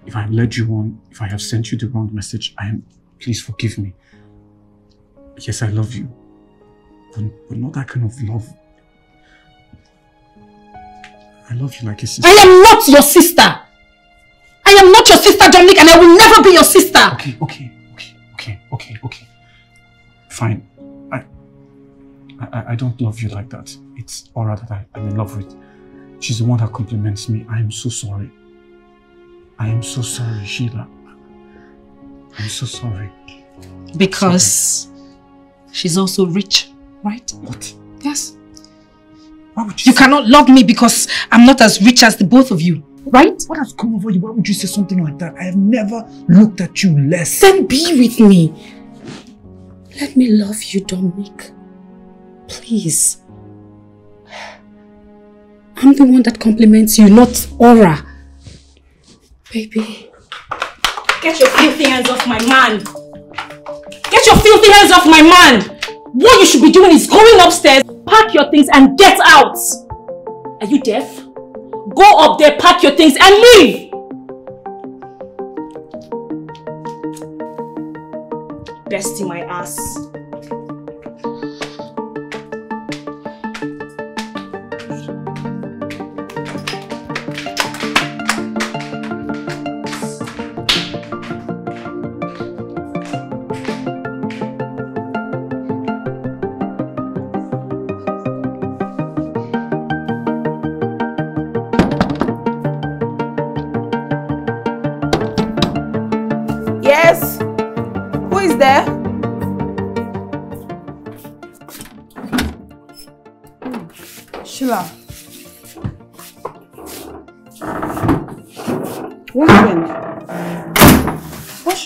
if I have led you on, if I have sent you the wrong message. I am, please forgive me. Yes, I love you, but, but not that kind of love. I love you like a sister. I am not your sister! I am not your sister, Dominic, and I will never be your sister! Okay, okay, okay, okay, okay, okay. Fine. I, I, I don't love you like that. It's Aura that I, I'm in love with. She's the one that compliments me. I am so sorry. I am so sorry, Sheila. I'm so sorry. Because she's also rich, right? What? Yes. Why would you You cannot love me because I'm not as rich as the both of you, right? What has come over you? Why would you say something like that? I have never looked at you less. Then be with me. Let me love you, Dominic. Please. I'm the one that compliments you, not Aura. Baby. Get your filthy hands off my man! Get your filthy hands off my man! What you should be doing is going upstairs, pack your things and get out! Are you deaf? Go up there, pack your things and leave! Bestie my ass.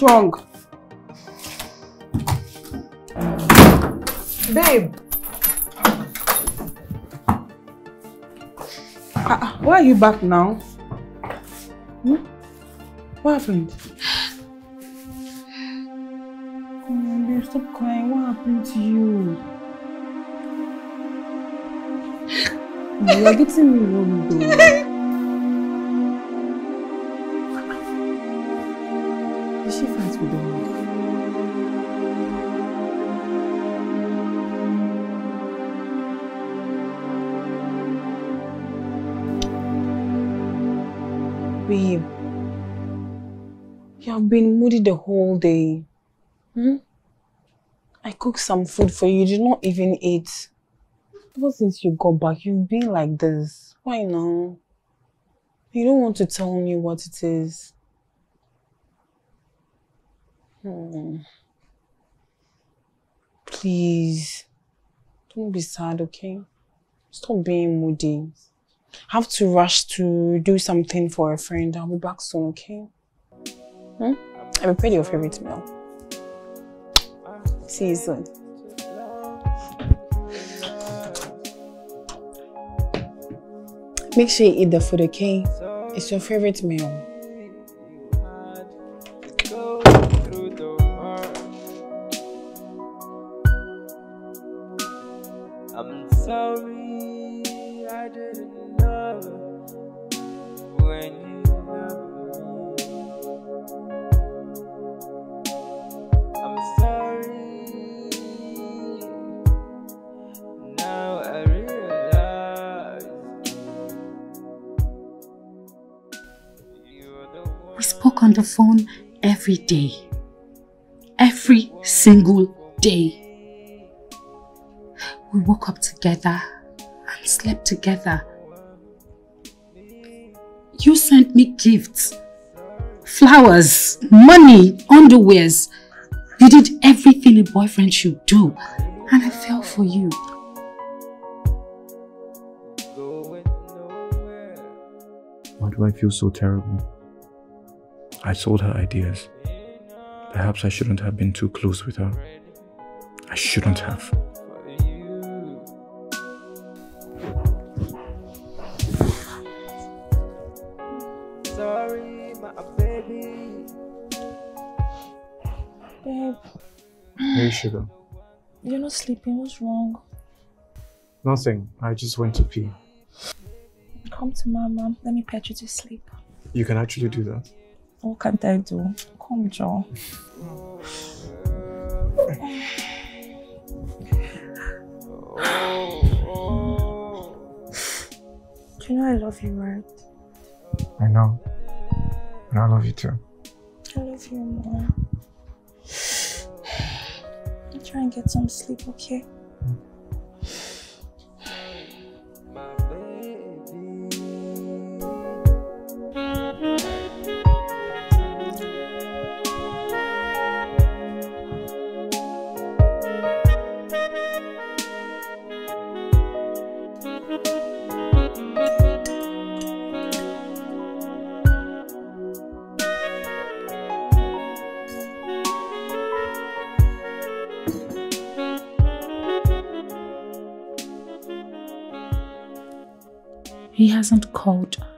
What's wrong? Babe. Ah, why are you back now? Hmm? What happened? Come on, babe, stop crying. What happened to you? You're getting me wrong though. been moody the whole day. Hmm? I cooked some food for you. You did not even eat. Ever since you got back, you've been like this. Why now? You don't want to tell me what it is. Hmm. Please, don't be sad, okay? Stop being moody. I have to rush to do something for a friend. I'll be back soon, okay? Hmm? I prepared your favorite meal. See you soon. Make sure you eat the food, okay? It's your favorite meal. We spoke on the phone every day. Every single day. We woke up together and slept together. You sent me gifts, flowers, money, underwears. You did everything a boyfriend should do. And I fell for you. Why do I feel so terrible? I sold her ideas. Perhaps I shouldn't have been too close with her. I shouldn't have. sorry, my baby. Babe, Hey, sugar. you're not sleeping. What's wrong? Nothing. I just went to pee. Come to mama. Let me pet you to sleep. You can actually do that. What can't I do? Come, Joe. Do you know I love you, right? I know. And I love you too. I love you more. I'll try and get some sleep, okay? He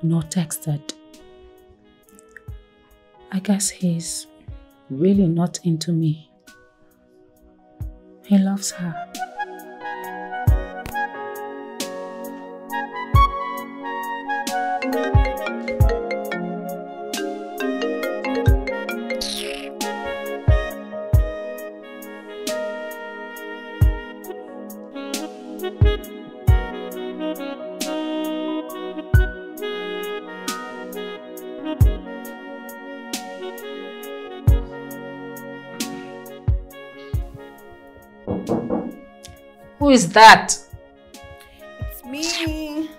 nor texted. I guess he's really not into me. He loves her. Is that? It's me.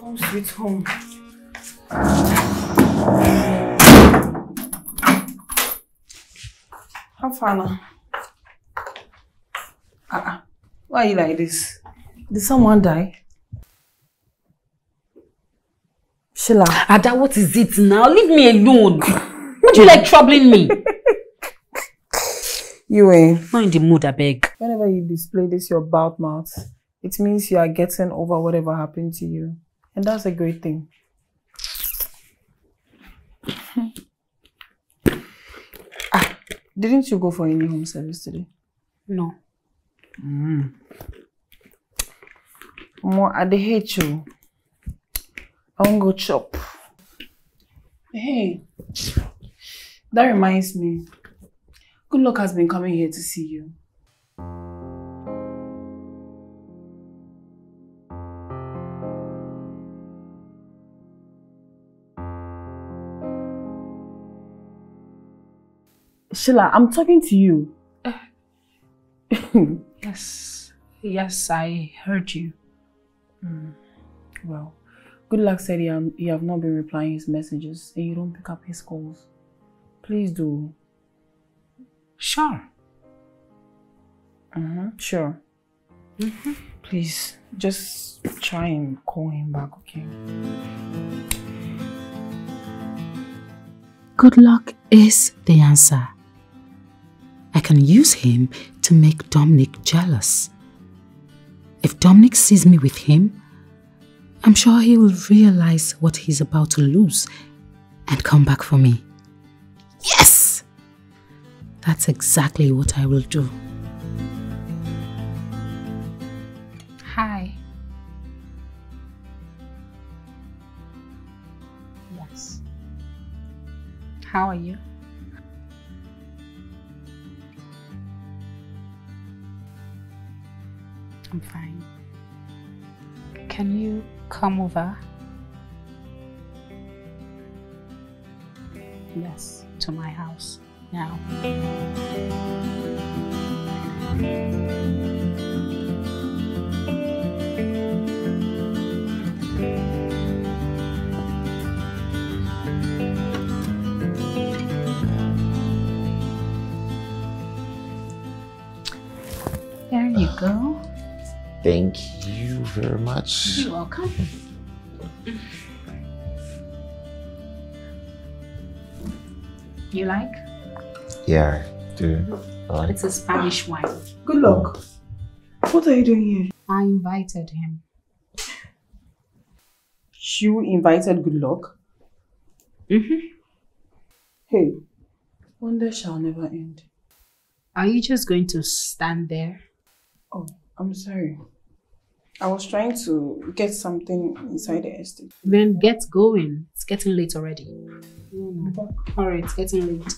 Home sweet home. How far now? Uh-uh. Why are you like this? Did someone die? Sheila. Ada, what is it now? Leave me alone. Would you like troubling me? You eh? Not in the mood, I beg. Whenever you display this your bad mouth, it means you are getting over whatever happened to you. And that's a great thing. ah, didn't you go for any home service today? No. Mm. More, I hate you. I won't go chop. Hey, that reminds me. Good luck has been coming here to see you. Sheila, I'm talking to you. Yes, yes, I heard you. Mm, well, good luck said you, have- you have not been replying his messages and you don't pick up his calls. Please do. Sure. Mm-hmm. Sure. Please, just try and call him back, okay? Good luck is the answer. I can use him to make Dominic jealous. If Dominic sees me with him, I'm sure he will realize what he's about to lose and come back for me. Yes! That's exactly what I will do. Hi. Yes. How are you? I'm fine. Can you come over? Yes, to my house now. There you go. Thank you very much. You're welcome. You like? Yeah, I do. I like It's a Spanish wine. Good luck. What are you doing here? I invited him. You invited good luck? Mm-hmm. Hey, wonder shall never end. Are you just going to stand there? Oh, I'm sorry. I was trying to get something inside the estate. Then get going. It's getting late already. Alright, it's getting late.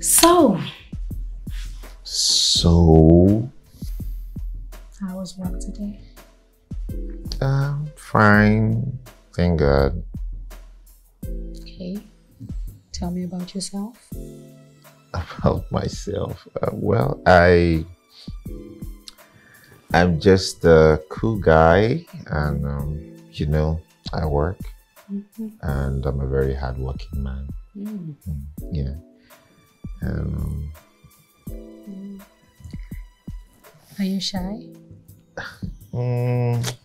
So, So, how was work today? um, fine. Thank God. Okay. Tell me about yourself. About myself. Uh, well, I, I'm just a cool guy, and um, you know, I work, and I'm a very hardworking man. Mm. Yeah. Um, Are you shy? mm,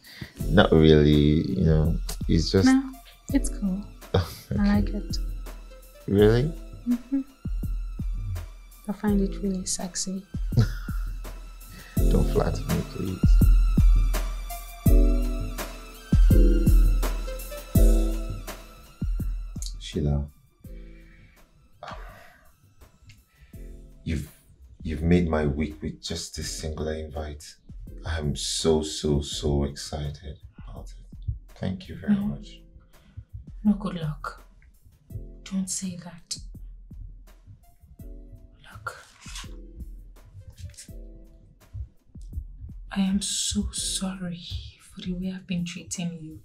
not really. You know, it's just No, it's cool. I like it. really. hmm I find it really sexy. Don't flatter me, please. Sheila, you've you've made my week with just this singular invite. I'm so so so excited about it. Thank you very No. much. No good luck. Don't say that. Look. I am so sorry for the way I've been treating you.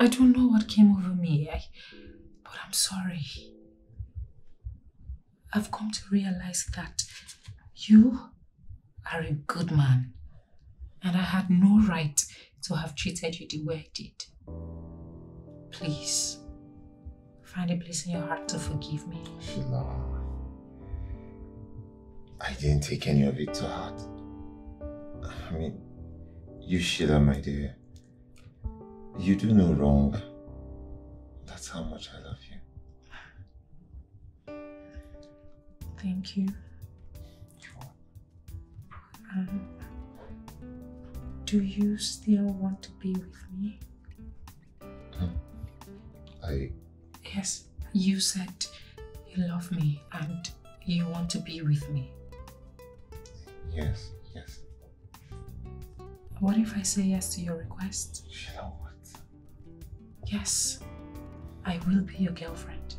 I don't know what came over me, I, but I'm sorry. I've come to realize that you are a good man, and I had no right to have treated you the way I did. Please, find a place in your heart to forgive me. Sheila, I didn't take any of it to heart. I mean, you Sheila, my dear, you do no wrong. That's how much I love you. Thank you. Um, do you still want to be with me? I, Yes, you said you love me and you want to be with me. yes, yes. What if I say yes to your request? Sheila, what? Yes, I will be your girlfriend.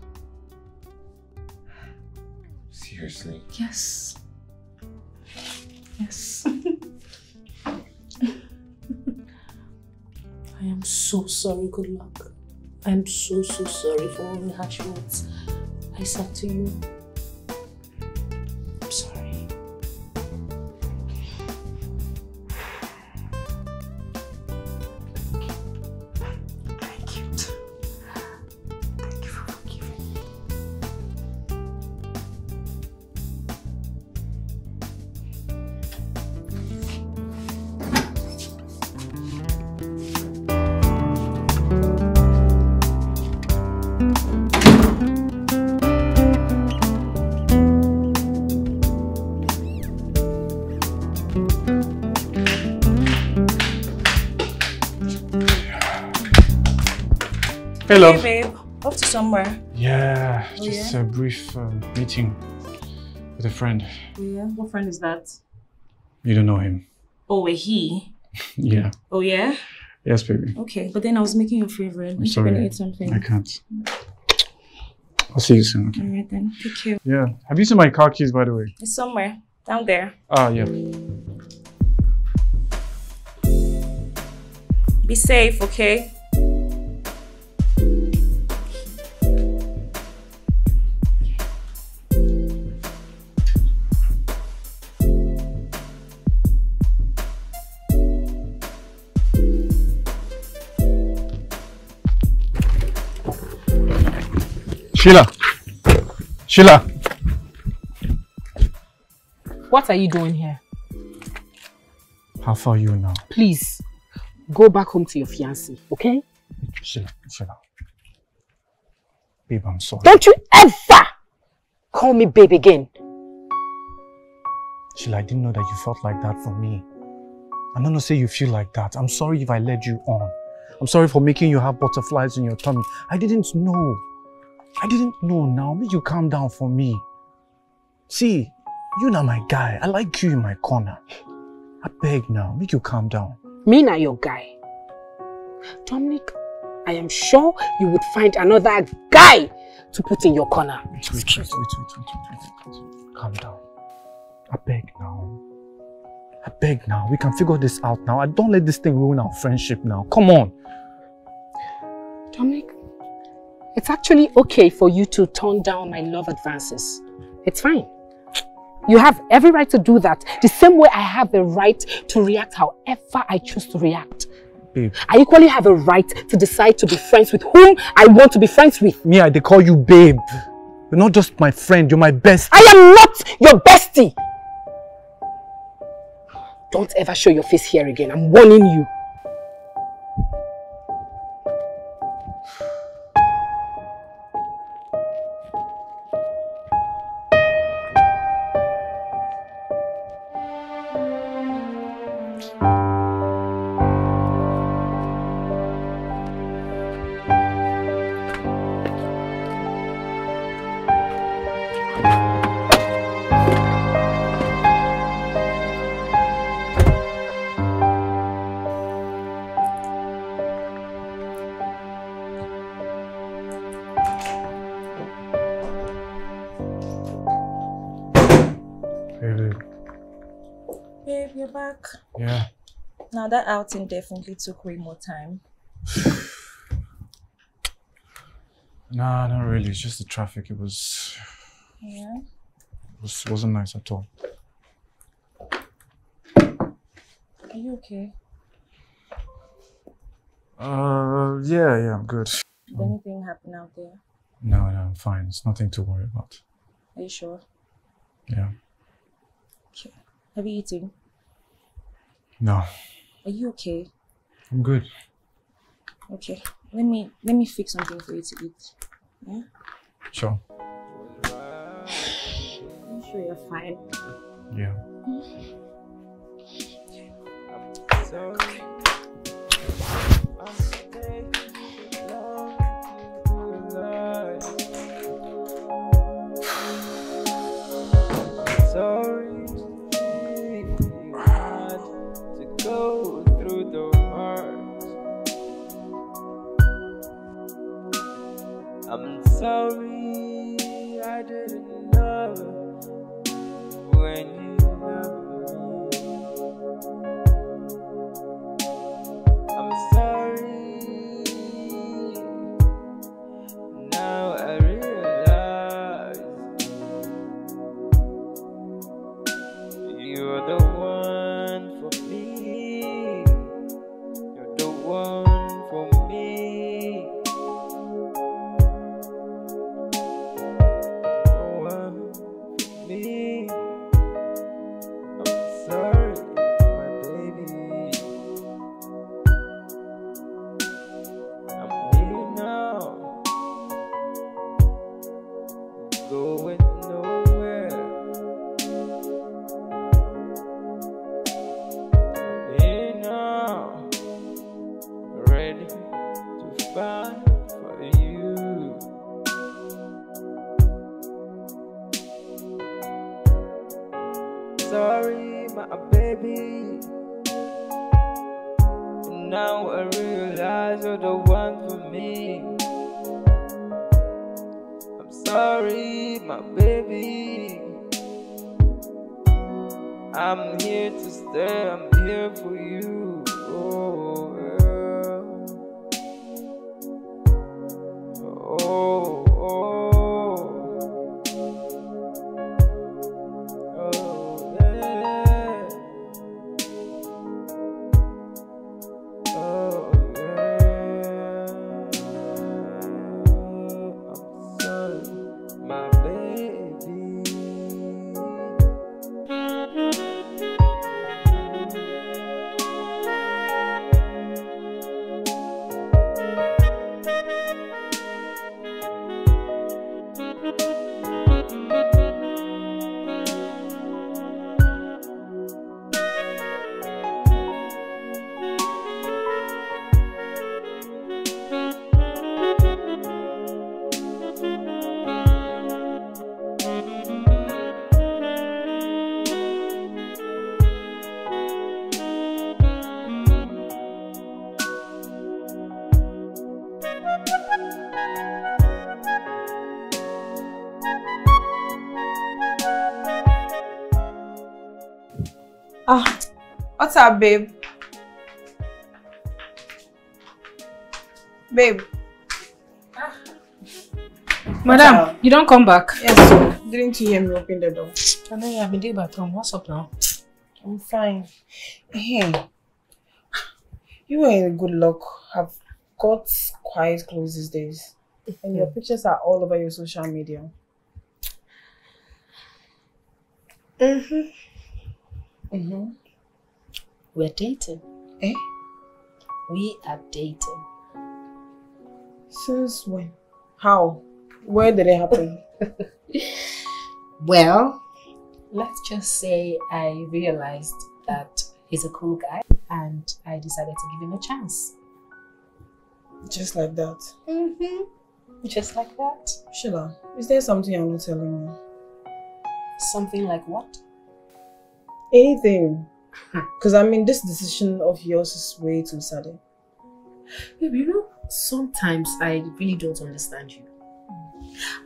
Seriously? Yes. Yes. I am so sorry, good luck. I am so, so sorry for all the harsh words I said to you. Hello. Hey, babe. Off to somewhere. Yeah, Oh, just yeah? a brief uh, meeting with a friend. Yeah? What friend is that? You don't know him. Oh, he. Yeah. Oh, yeah? Yes, baby. Okay, but then I was making your favorite. I'm sorry. gonna eat something. I can't. I'll see you soon. Okay. Alright then. Take care. Yeah. Have you seen my car keys, by the way? It's somewhere. Down there. Ah, yeah. Be safe, okay? Sheila. Sheila. What are you doing here? How far are you now? Please, go back home to your fiancé, okay? Sheila. Sheila. Babe, I'm sorry. Don't you ever call me babe again. Sheila, I didn't know that you felt like that for me. I'm not gonna say you feel like that. I'm sorry if I led you on. I'm sorry for making you have butterflies in your tummy. I didn't know. I didn't know now. Make you calm down for me. See, you're not my guy. I like you in my corner. I beg now. Make you calm down. Me not your guy. Dominic, I am sure you would find another guy to put in your corner. Wait, wait, wait, wait, wait, wait, wait, wait. Calm down. I beg now. I beg now. We can figure this out now. I don't let this thing ruin our friendship now. Come on. Dominic, it's actually okay for you to turn down my love advances. It's fine. You have every right to do that. The same way I have the right to react however I choose to react. Babe. I equally have a right to decide to be friends with whom I want to be friends with. Me, I they call you babe. You're not just my friend, you're my best. I am not your bestie. Don't ever show your face here again. I'm warning you. Now that outing definitely took way more time. Nah, not really. It's just the traffic. It was Yeah. it was wasn't nice at all. Are you okay? Uh yeah, yeah, I'm good. Did anything happen out there? No, no, I'm fine. It's nothing to worry about. Are you sure? Yeah. Okay. Have you eaten? No. Are you okay? I'm good. Okay. Let me let me fix something for you to eat. Yeah? Sure. I'm sure you're fine. Yeah. Mm-hmm. Sorry. Sorry, you what's up, babe? Babe. Madam, you don't come back. Yes, sir. Didn't you hear me open the door? I know you have been there back home. What's up now? I'm fine. Hey, you are in good luck. Have got quite close these days. And your pictures are all over your social media. Mm-hmm. Mm-hmm. We're dating. Eh? We are dating. Since when? How? Where did it happen? Well, let's just say I realized that he's a cool guy and I decided to give him a chance. Just like that. Mm-hmm. Just like that. Sheila, is there something you're not telling me? Something like what? Anything. Because I mean, this decision of yours is way too sudden. Babe, you know, sometimes I really don't understand you.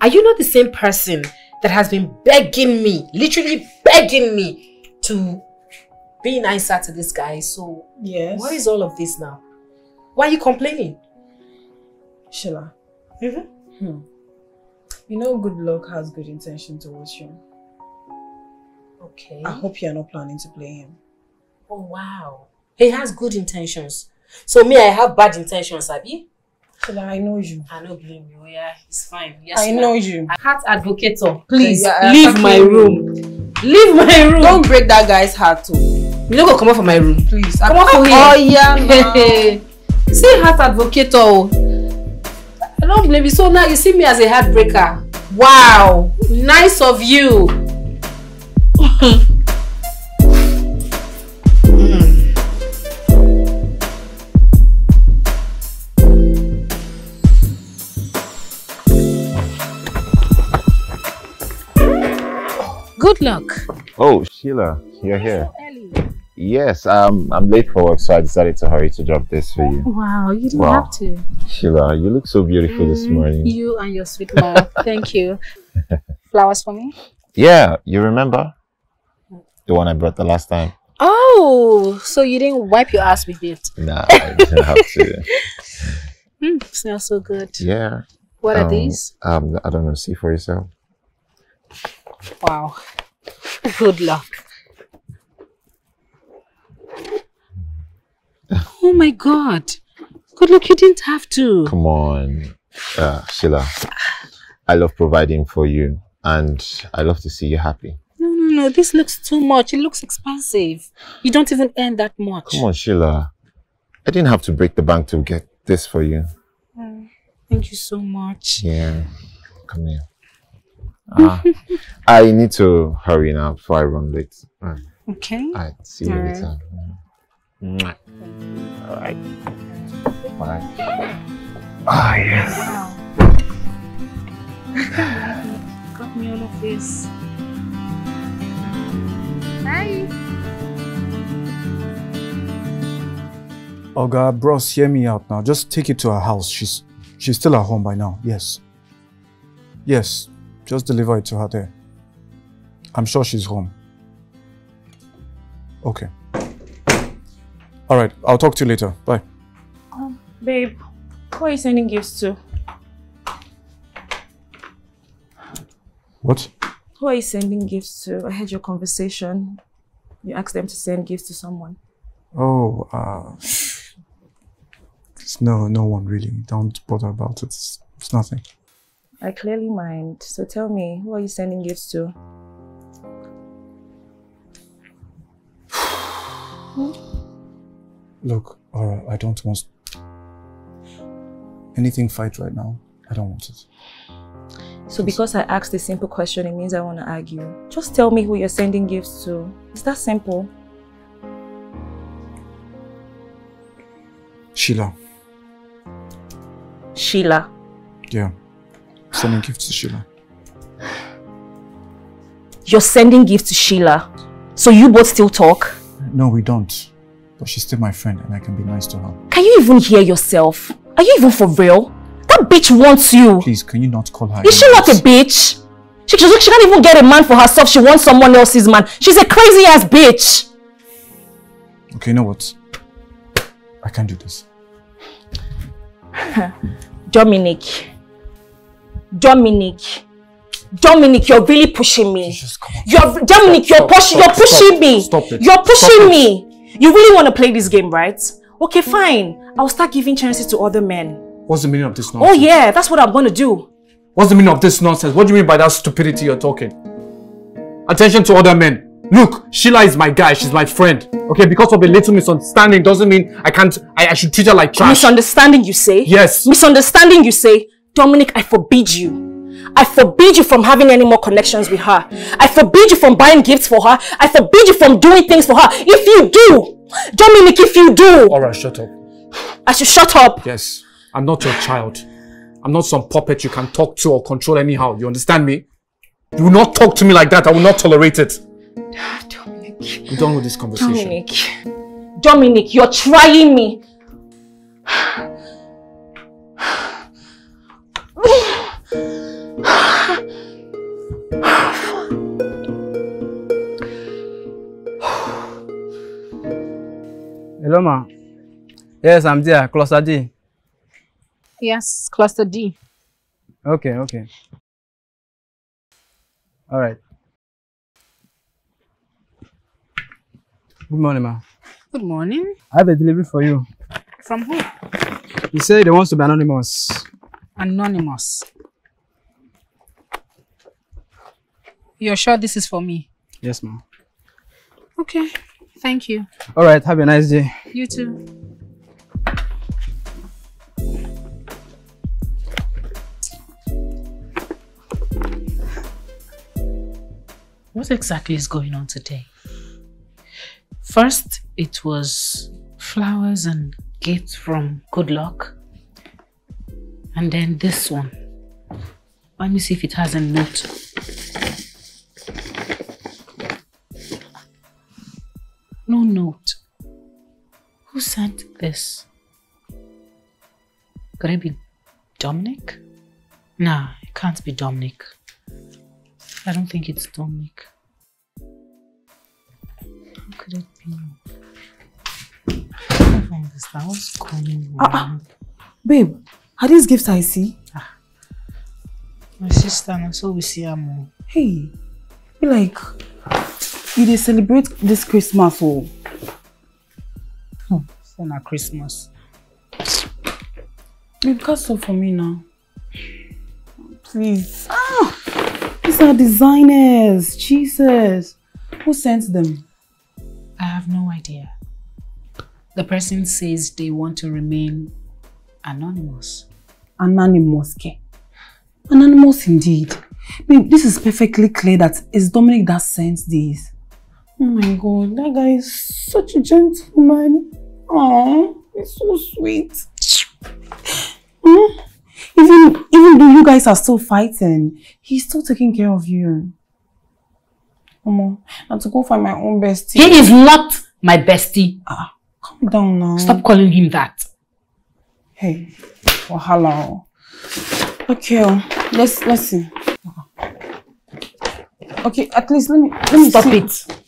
Are you not the same person that has been begging me, literally begging me to be nicer to this guy? So, Yes. what is all of this now? Why are you complaining? Sheila? Mm-hmm. Hmm. You know, good luck has good intention towards you. Okay. I hope you're not planning to play him. Oh, wow. He has good intentions. So, me, I have bad intentions, Abby? Sheila, I know you. I don't blame you. Yeah, it's fine. Yes, I know you. Heart advocator, please Yeah, leave my room. Leave my room. Don't break that guy's heart too. You don't go come out from my room. Please. Come out for here. Oh, yeah, see heart advocator. oh. I don't blame you. So now you see me as a heartbreaker. Wow. Nice of you. Good luck. Oh, Sheila, you're here. Yes, um, I'm late for work, so I decided to hurry to drop this for you. Wow, you didn't Wow. have to. Sheila, you look so beautiful this Mm, morning. You and your sweet mouth. Thank you. Flowers for me? Yeah, you remember? The one I brought the last time? Oh, so you didn't wipe your ass with it? Nah, I didn't have to. Mm, smells so good. Yeah. What are um, these? Um, I don't know. See for yourself. Wow. Good luck. Oh my God. Good luck, you didn't have to. Come on, uh, Sheila. I love providing for you and I love to see you happy. No, no, no, this looks too much. It looks expensive. You don't even earn that much. Come on, Sheila. I didn't have to break the bank to get this for you. Oh, thank you so much. Yeah, come here. Ah, I need to hurry now before I run late. Mm. Okay. All right, see you All right. later. Mwah. All right. Bye. Ah, yes. Got me all of this. Bye. Oga, bros, hear me out now. Just take it to her house. She's she's still at home by now. Yes. Yes. Just deliver it to her there. I'm sure she's home. Okay. All right. I'll talk to you later. Bye. Um, babe, who are you sending gifts to? What? Who are you sending gifts to? I heard your conversation. You asked them to send gifts to someone. Oh, uh, it's no, no one really. Don't bother about it. It's, it's nothing. I clearly mind. So tell me, who are you sending gifts to? Look, Aura, I don't want anything fight right now. I don't want it. So because I asked a simple question, it means I want to argue. Just tell me who you're sending gifts to. It's that simple. Sheila. Sheila. Yeah. Sending gifts to Sheila. You're sending gifts to Sheila. So you both still talk? No, we don't. But she's still my friend and I can be nice to her. Can you even hear yourself? Are you even for real? That bitch wants you. Please, can you not call her? Is she not a bitch? She, she, she can't even get a man for herself. She wants someone else's man. She's a crazy ass bitch. Okay, you know what? I can't do this. Dominic. Dominic. Dominic, you're really pushing me. You're Dominic, you're Stop, pushing stop, you're pushing stop. me. Stop it. You're pushing it. me. You really want to play this game, right? Okay, fine. I'll start giving chances to other men. What's the meaning of this oh, nonsense? Oh yeah, that's what I'm gonna do. What's the meaning of this nonsense? What do you mean by that stupidity you're talking? Attention to other men. Look, Sheila is my guy. She's my friend. Okay, because of a little misunderstanding doesn't mean I can't. I, I should treat her like trash. Misunderstanding, you say? Yes. Misunderstanding, you say? Dominic, I forbid you. I forbid you from having any more connections with her. I forbid you from buying gifts for her. I forbid you from doing things for her. If you do, Dominic, if you do, Alright, shut up. I should shut up. Yes, I'm not your child. I'm not some puppet you can talk to or control anyhow. You understand me? You will not talk to me like that. I will not tolerate it. Dominic. I'm done with this conversation. Dominic. Dominic, you're trying me. Hello, ma. Yes, I'm there. Cluster D. Yes, cluster D. Okay, okay. All right. Good morning, ma. Good morning. I have a delivery for you. From who? He said he wants to be anonymous. Anonymous. You're sure this is for me? Yes, ma. Okay. Thank you. All right. Have a nice day. You too. What exactly is going on today? First, it was flowers and gifts from Good Luck. And then this one. Let me see if it has a note. No note. Who sent this? Could it be Dominic? Nah, it can't be Dominic. I don't think it's Dominic. Who could it be? I don't understand what's going on. Ah, ah. Babe, are these gifts I see? My sister, and so we see her more. Hey, be like, you dey celebrate this Christmas, oh. on a Christmas. Babe, cast up for me now. Please. Ah, these are designers. Jesus. Who sent them? I have no idea. The person says they want to remain anonymous. Anonymous. ke? Anonymous indeed. Babe, this is perfectly clear that it's Dominic that sent these. Oh my god, that guy is such a gentleman. Oh, he's so sweet. Hmm? Even, even though you guys are still fighting, he's still taking care of you. Omo, I have to go find my own bestie. He is not my bestie. Ah, calm down now. Stop calling him that. Hey, wahala. Okay, let's let's see. Okay, at least let me let me Stop see. it.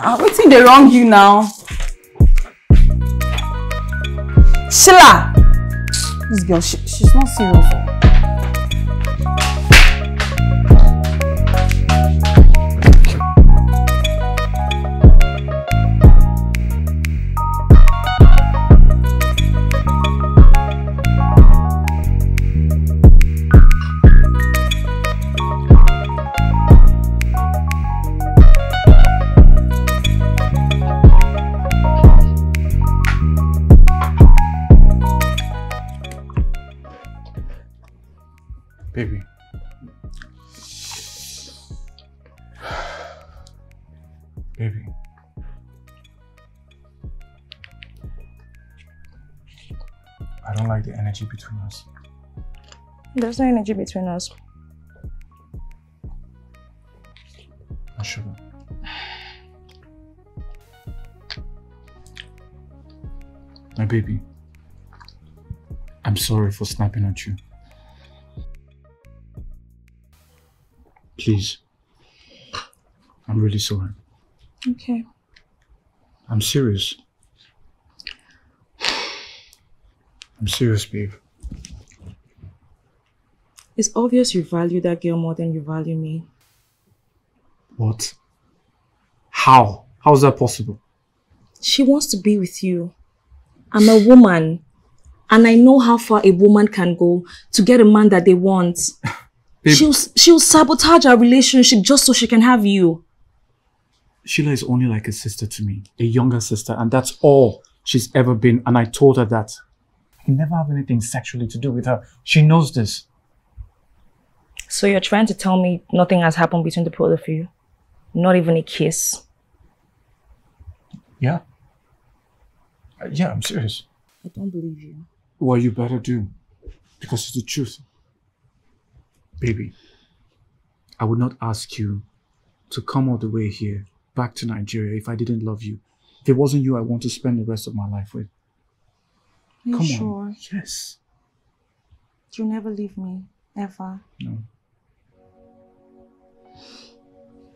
Ah, wetin dey wrong you now? Sheila! This girl, she, she's not serious. Energy between us. There's no energy between us. I shouldn't. My baby. I'm sorry for snapping at you. Please. I'm really sorry. Okay. I'm serious. I'm serious, babe. It's obvious you value that girl more than you value me. What? How? How is that possible? She wants to be with you. I'm a woman. And I know how far a woman can go to get a man that they want. Babe, She'll, she'll sabotage our relationship just so she can have you. Sheila is only like a sister to me, a younger sister, and that's all she's ever been. And I told her that. I never have anything sexually to do with her. She knows this. So you're trying to tell me nothing has happened between the both of you? Not even a kiss? Yeah. Uh, yeah, I'm serious. I don't believe you. Well, you better do. Because it's the truth. Baby, I would not ask you to come all the way here, back to Nigeria, if I didn't love you. If it wasn't you, I want to spend the rest of my life with. Are you Come sure? on. Yes. You'll never leave me, ever. No.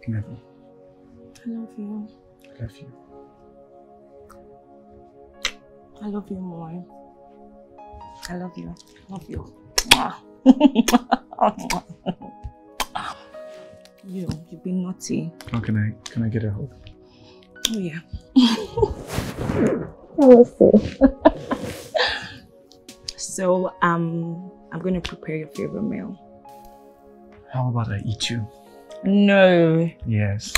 Never. I love you. I love you. I love you more. I love you. Love you. you, you've been naughty. How can I can I get a hug? Oh yeah. so um I'm gonna prepare your favorite meal. How about I eat you? No. Yes.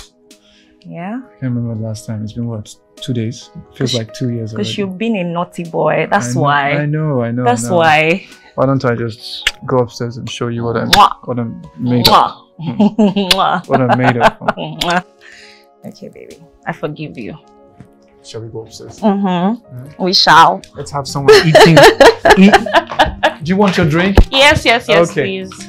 Yeah? I can't remember the last time. It's been what, two days? Feels like two years already. Because you've been a naughty boy. That's I know- why. I know, I know. That's I know. why. Why don't I just go upstairs and show you what I'm Mwah. what I'm made of? What I'm made of. Okay, baby. I forgive you. Shall we go upstairs? Mm-hmm. We shall. Let's have someone eating. eat. Do you want your drink? Yes, yes, yes, Okay. please.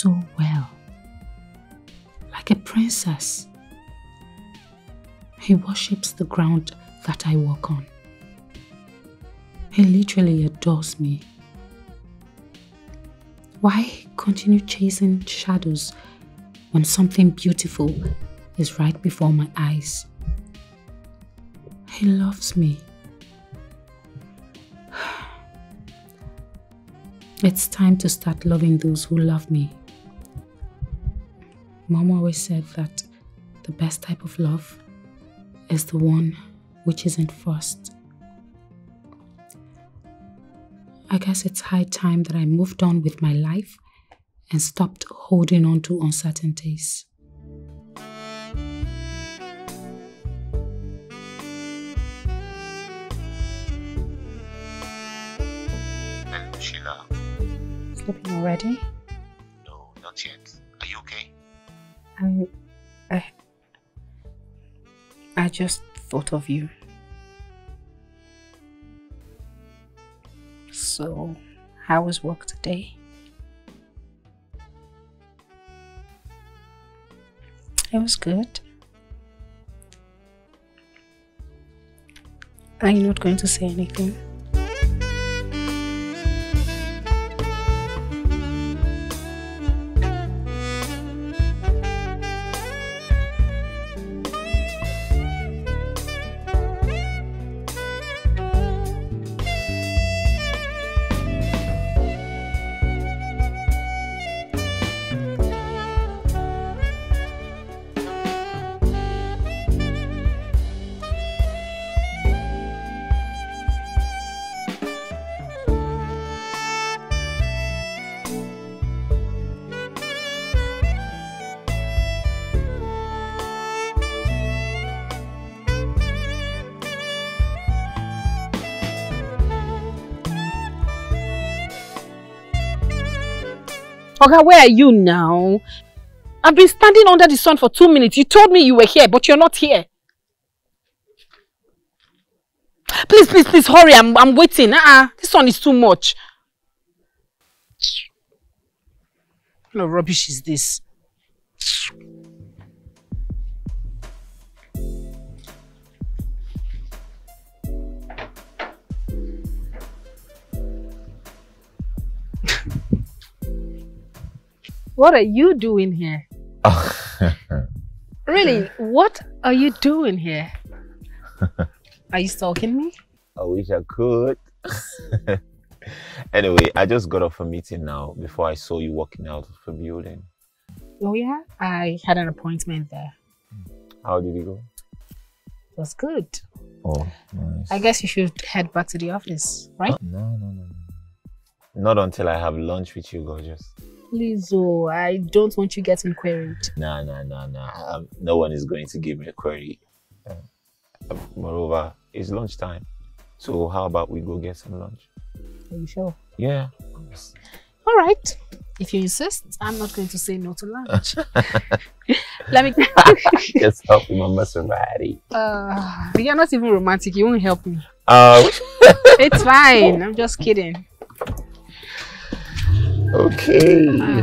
So well. Like a princess. He worships the ground that I walk on. He literally adores me. Why continue chasing shadows when something beautiful is right before my eyes? He loves me. It's time to start loving those who love me. Mom always said that the best type of love is the one which isn't forced. I guess it's high time that I moved on with my life and stopped holding on to uncertainties. Hello, Sheila. Sleeping already? I, I, I just thought of you. So, how was work today? It was good. Are you not going to say anything? Oga, where are you now? I've been standing under the sun for two minutes. You told me you were here, but you're not here. Please, please, please, hurry. I'm, I'm waiting. Uh-uh. This one is too much. What rubbish is this? What are you doing here? Really, what are you doing here? Are you stalking me? I wish I could. anyway, I just got off a meeting now before I saw you walking out of the building. Oh yeah, I had an appointment there. How did it go? It was good. Oh, nice. I guess you should head back to the office, right? No, no, no, no. Not until I have lunch with you, gorgeous. Please, oh, I don't want you getting queried. Nah, nah, nah, nah. Um, no one is going to give me a query. Uh, moreover, it's lunchtime. So how about we go get some lunch? Are you sure? Yeah. All right. If you insist, I'm not going to say no to lunch. Let me. Just help me, Mama Maserati. uh, you're not even romantic. You won't help me. Um, It's fine. I'm just kidding. Okay.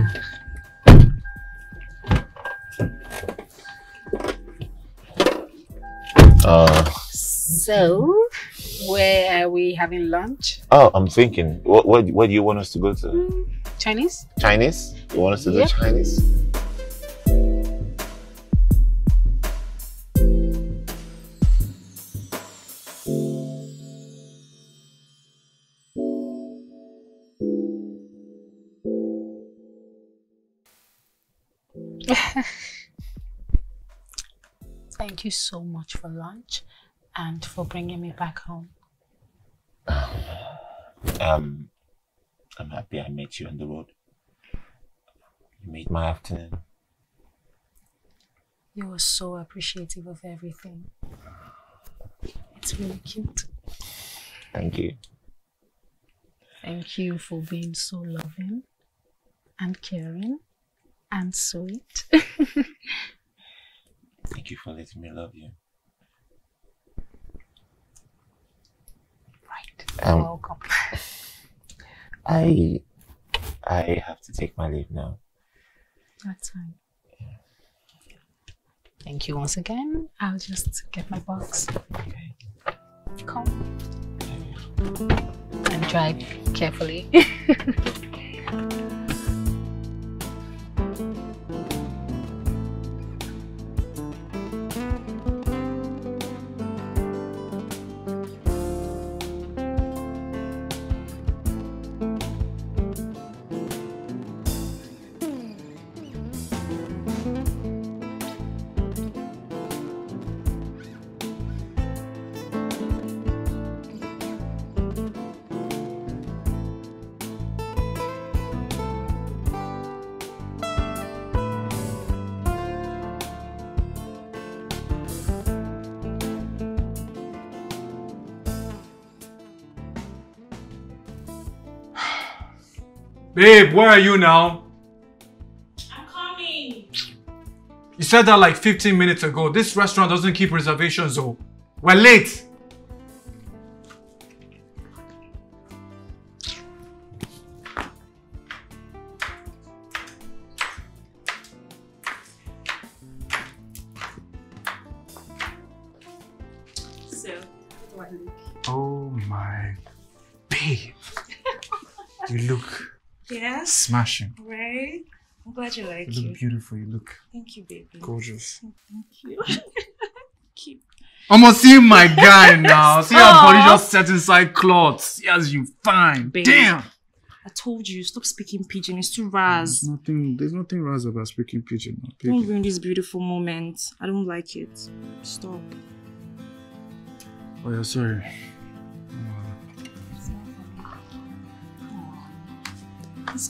Uh, So, where are we having lunch? oh, I'm thinking, what, what, where do you want us to go to? Chinese? Chinese? You want us to Yeah. do Chinese? Thank you so much for lunch and for bringing me back home. Um, I'm happy I met you on the road. You made my afternoon. You were so appreciative of everything. It's really cute. Thank you. Thank you for being so loving and caring and sweet. Thank you for letting me love you. Right. Um, Welcome. I I have to take my leave now. That's fine. Thank you once again. I'll just get my box. Okay. Come. And drive carefully. Babe, where are you now? I'm coming. You said that like 15 minutes ago. This restaurant doesn't keep reservations though. We're late. Yes. smashing. Right? I'm glad you like it. You look beautiful. You look Thank you, baby. gorgeous. Thank you. Keep. I'm gonna see my guy now. See how body just set inside clothes. As you fine. Babe. Damn. I told you, stop speaking pidgin. It's too raz. There's nothing. There's nothing raz about speaking pidgin. now, Don't ruin this beautiful moment. I don't like it. Stop. Oh yeah, sorry. Let's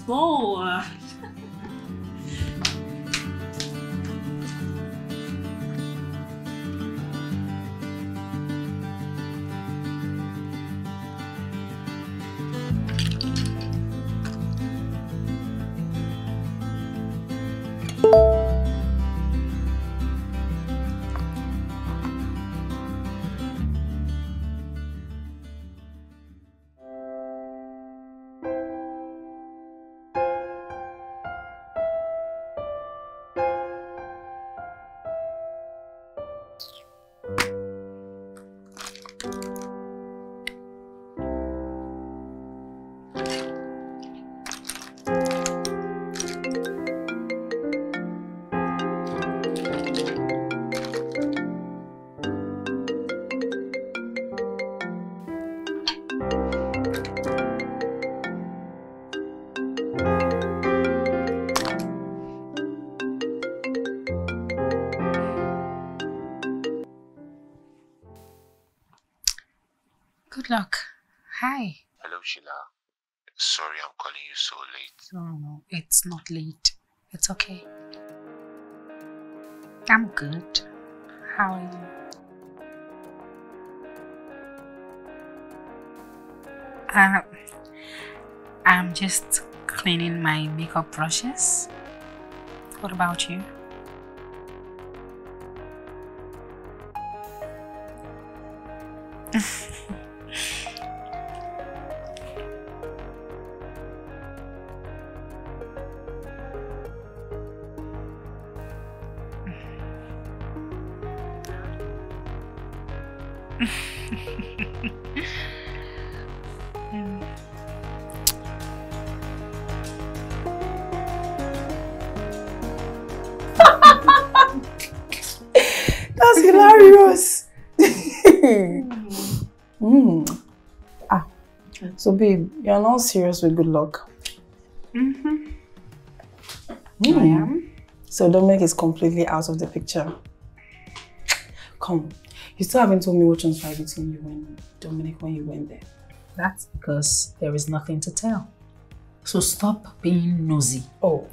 No, no, it's not late. It's okay. I'm good. How are you? Uh, I'm just cleaning my makeup brushes. What about you? Babe, you're not serious with good luck. Mm-hmm. I am. So Dominic is completely out of the picture. Come, you still haven't told me what transpired between you and Dominic when you went there. That's because there is nothing to tell. So stop being nosy. Oh,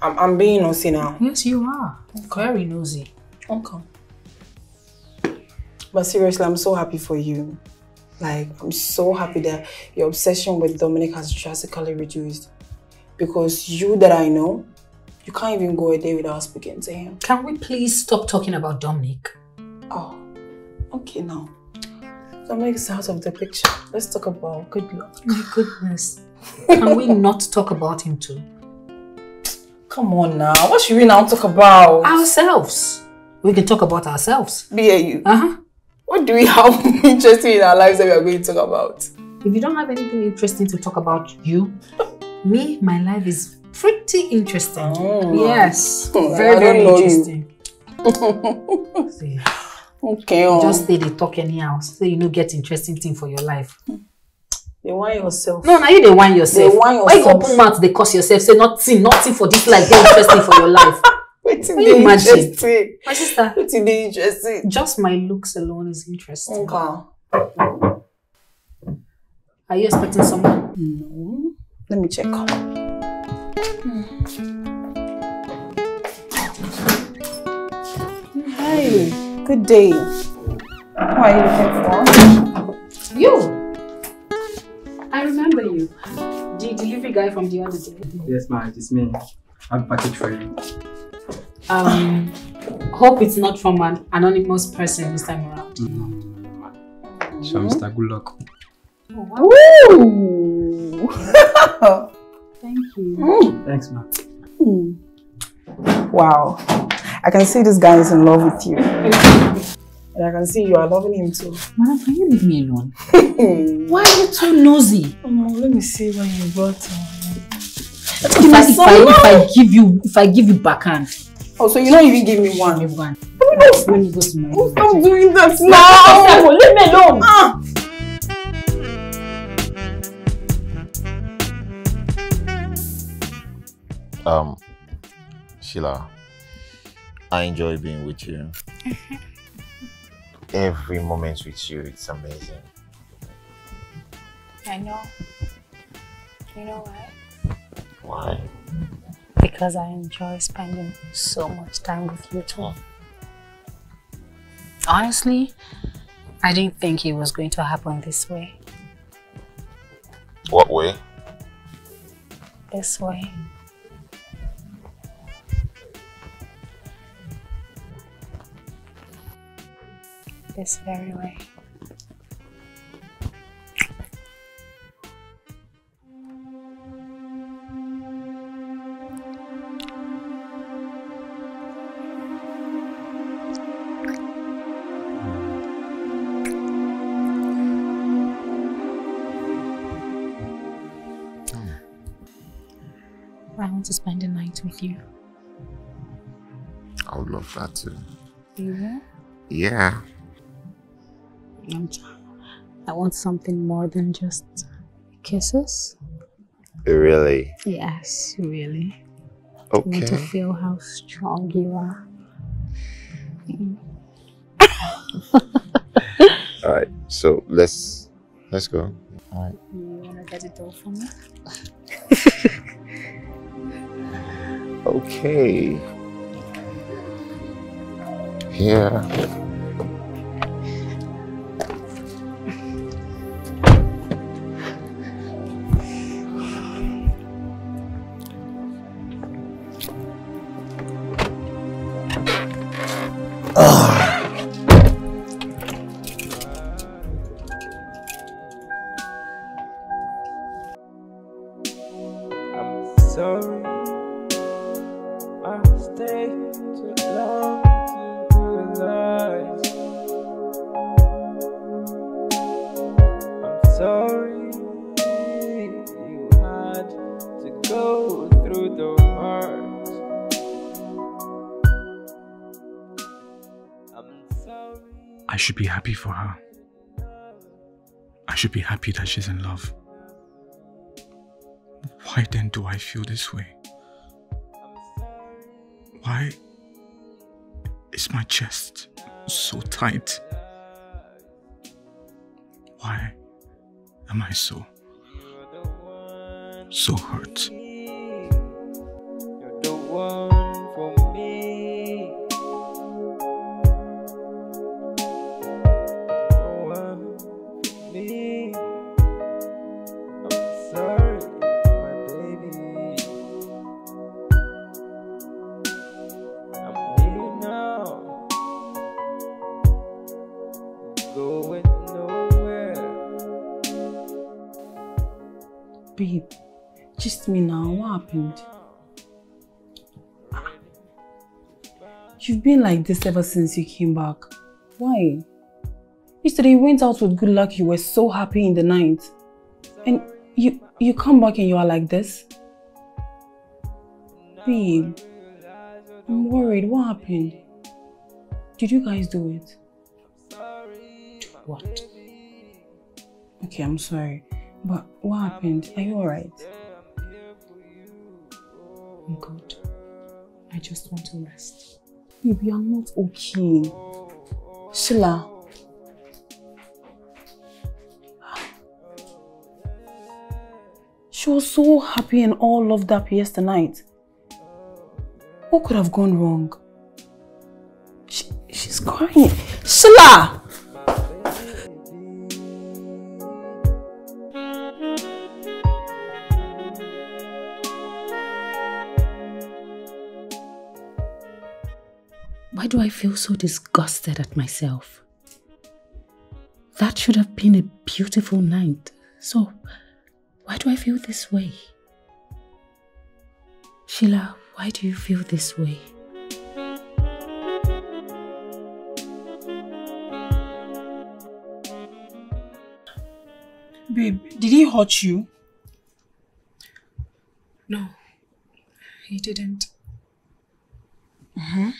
I'm, I'm being nosy now. Yes, you are. Very nosy. Okay. But seriously, I'm so happy for you. Like, I'm so happy that your obsession with Dominic has drastically reduced. Because you that I know, you can't even go a day without speaking to him. Can we please stop talking about Dominic? Oh, okay now. Dominic is out of the picture. Let's talk about good luck. My goodness. Can we not talk about him too? Come on now. What should we now talk about? Ourselves. We can talk about ourselves. BAU. Uh-huh. What do we have interesting in our lives that we are going to talk about? If you don't have anything interesting to talk about you, me, my life is pretty interesting. Yes. Oh, very, very know interesting. See, Okay. you Oh. just stay dey talk anyhow so you no get interesting thing for your life. They want yourself. No, now you dey whine yourself. Dey whine Why you yourself. open mouth dey curse yourself say nothing nothing for this life dey interesting for your life. Wetin Can imagine? interesting? My sister. Wetin dey interesting? Just my looks alone is interesting. Okay. Are you expecting someone? No. Let me check. Hmm. Hi. Good day. Who are you looking for? You. I remember you. The delivery guy from the other day. Yes, ma'am. it's me. I have a package for you. Um, hope it's not from an anonymous person this time around. So, Mr. Good luck. Woo! Thank you. Thanks, ma. Hmm. Wow. I can see this guy is in love with you. And I can see you are loving him too. Madam, can you leave me alone? Why are you too nosy? Oh, let me see what you brought. If I, if, I, if I give you if I give you backhand, Oh, so you don't even give me one. give one. When you go to my room. Stop doing that now! Leave me alone. Ah! Um, Sheila, I enjoy being with you. Every moment with you, it's amazing. I know. You know why? Why? Because I enjoy spending so much time with you too. Honestly, I didn't think it was going to happen this way. What way? This way. This very way. Want to spend the night with you. I would love that too. You will? Yeah. I'm want something more than just kisses. Really? Yes, really. I want to feel how strong you are. All right. So let's let's go. All right. You wanna get the door for me? Okay. Here. Should be happy for her. I should be happy that she's in love. Why then do I feel this way? Why is my chest so tight? Why am I so, so hurt? You've been like this ever since you came back. Why? Yesterday you went out with good luck. You were so happy in the night. And you you come back and you are like this? Babe, I'm worried. What happened? Did you guys do it? What? Okay, I'm sorry. But what happened? Are you alright? I'm good. I just want to rest. You are not okay. Sheila. She was so happy and all loved up yesterday night. What could have gone wrong? She, she's crying. Sheila! Do I feel so disgusted at myself? That should have been a beautiful night. So, why do I feel this way? Sheila, why do you feel this way? Babe, did he hurt you? No, he didn't. Mm-hmm.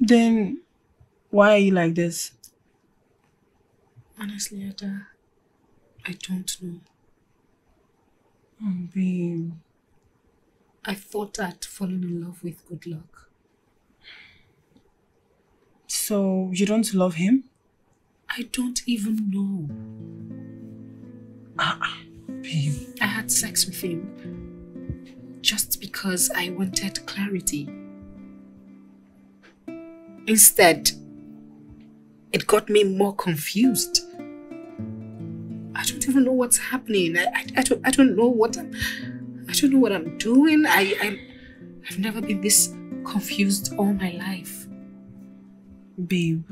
Then, why are you like this? Honestly, Ada, I don't know. Oh, babe. I thought I'd fallen in love with good luck. So, you don't love him? I don't even know. Ah, babe. I had sex with him just because I wanted clarity. Instead, it got me more confused. I don't even know what's happening. I, I, I, don't, I don't know what I'm, I don't know what I'm doing. I, I, I've never been this confused all my life. Babe,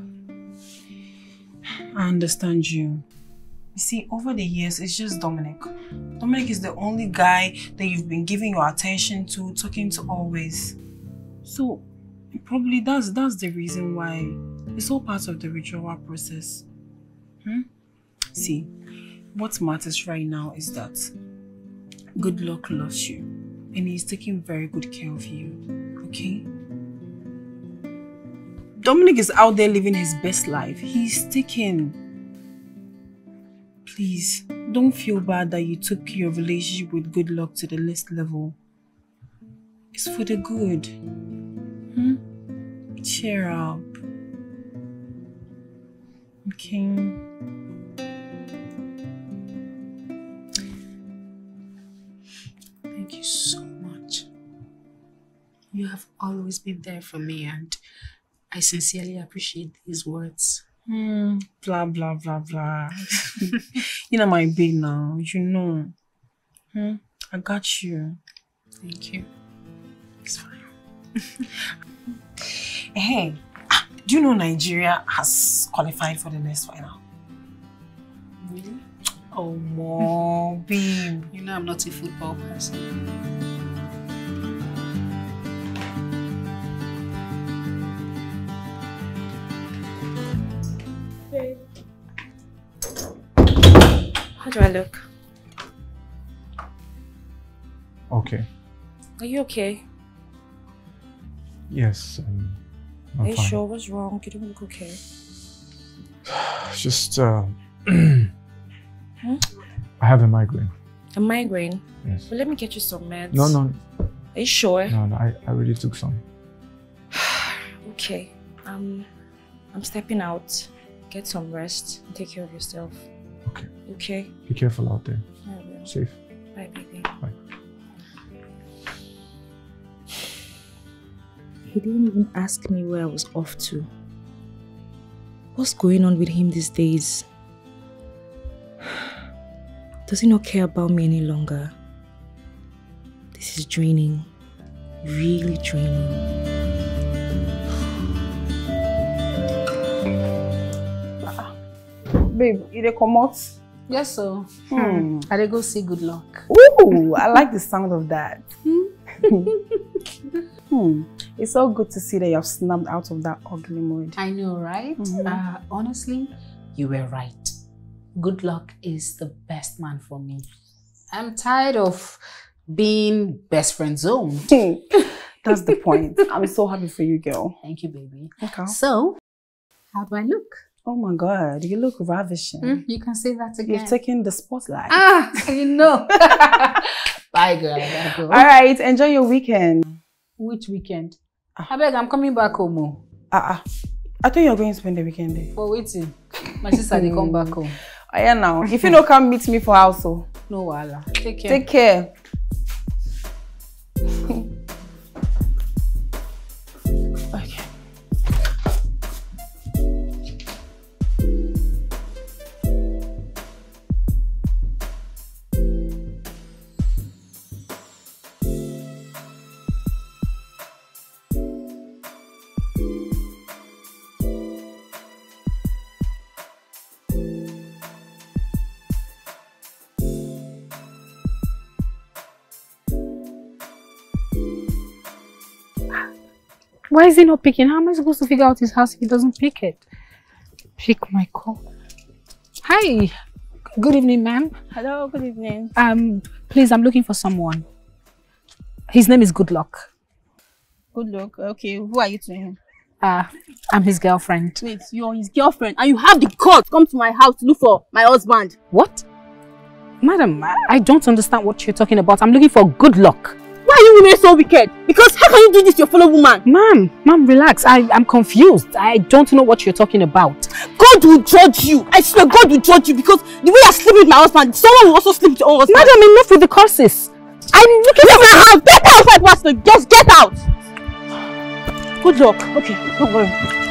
I understand you. You see, over the years, it's just Dominic. Dominic is the only guy that you've been giving your attention to, talking to always. So, probably that's that's the reason why it's all part of the withdrawal process. Hmm? See, what matters right now is that good luck loves you and he's taking very good care of you. Okay? Dominic is out there living his best life. He's taking. Please, don't feel bad that you took your relationship with good luck to the next level. It's for the good. Hmm? Cheer up. Okay. Thank you so much. You have always been there for me and I sincerely appreciate these words. Hmm. Blah blah blah blah. you know my babe now. You know. Hmm. I got you. Thank you. It's fine. hey, ah, do you know Nigeria has qualified for the next final? Really? Oh, more babe. You know I'm not a football person. How do I look? Okay. Are you okay? Yes, um, I'm Are you fine. sure? What's wrong? You don't look okay. Just, uh, Hmm? I have a migraine. A migraine? Yes. Well, let me get you some meds. No, no, Are you sure? no, no. I, I already took some. Okay. Um, I'm stepping out. Get some rest and take care of yourself. Okay. Okay. Be careful out there. Safe. Bye, baby. He didn't even ask me where I was off to. What's going on with him these days? Does he not care about me any longer? This is draining. Really draining. Babe, you dey comot? Yes, so. Hmm. I dey go see good luck. Ooh, I like the sound of that. hmm. It's so good to see that you have snapped out of that ugly mood. I know, right? Mhm. Uh, honestly, you were right. Good luck is the best man for me. I'm tired of being best friend zone. That's the point. I'm so happy for you, girl. Thank you, baby. Okay. So, how do I look? Oh my god, you look ravishing. Mm, you can say that again. You've taken the spotlight. Ah, you know. Bye, girl. Bye, girl. All right, enjoy your weekend. Which weekend? I beg, I'm coming back home. oh. Ah, uh I thought you were going to spend the weekend there. For waiting. My sister, they come back home. Oh, yeah, now. If you don't come meet me for house, oh. No wala. Take care. Take care. Why is he not picking? How am I supposed to figure out his house if he doesn't pick it? Pick my call. Hi. Good evening, ma'am. Hello, good evening. Um, please, I'm looking for someone. His name is Goodluck. Good luck. Okay, who are you to him? Uh, I'm his girlfriend. Wait, you're his girlfriend and you have the guts come to my house to look for my husband. What? Madam, I, I don't understand what you're talking about. I'm looking for Goodluck. Why are you women so wicked? Because how can you do this to your fellow woman? Ma'am, ma'am, relax. I, I'm confused. I don't know what you're talking about. God will judge you. I swear God will judge you because the way you're sleeping with my husband, someone will also sleep with your own husband. Madam, enough with the curses. I'm looking Leave my house. Get out, like bastard. Just get out. Good luck. Okay, don't worry.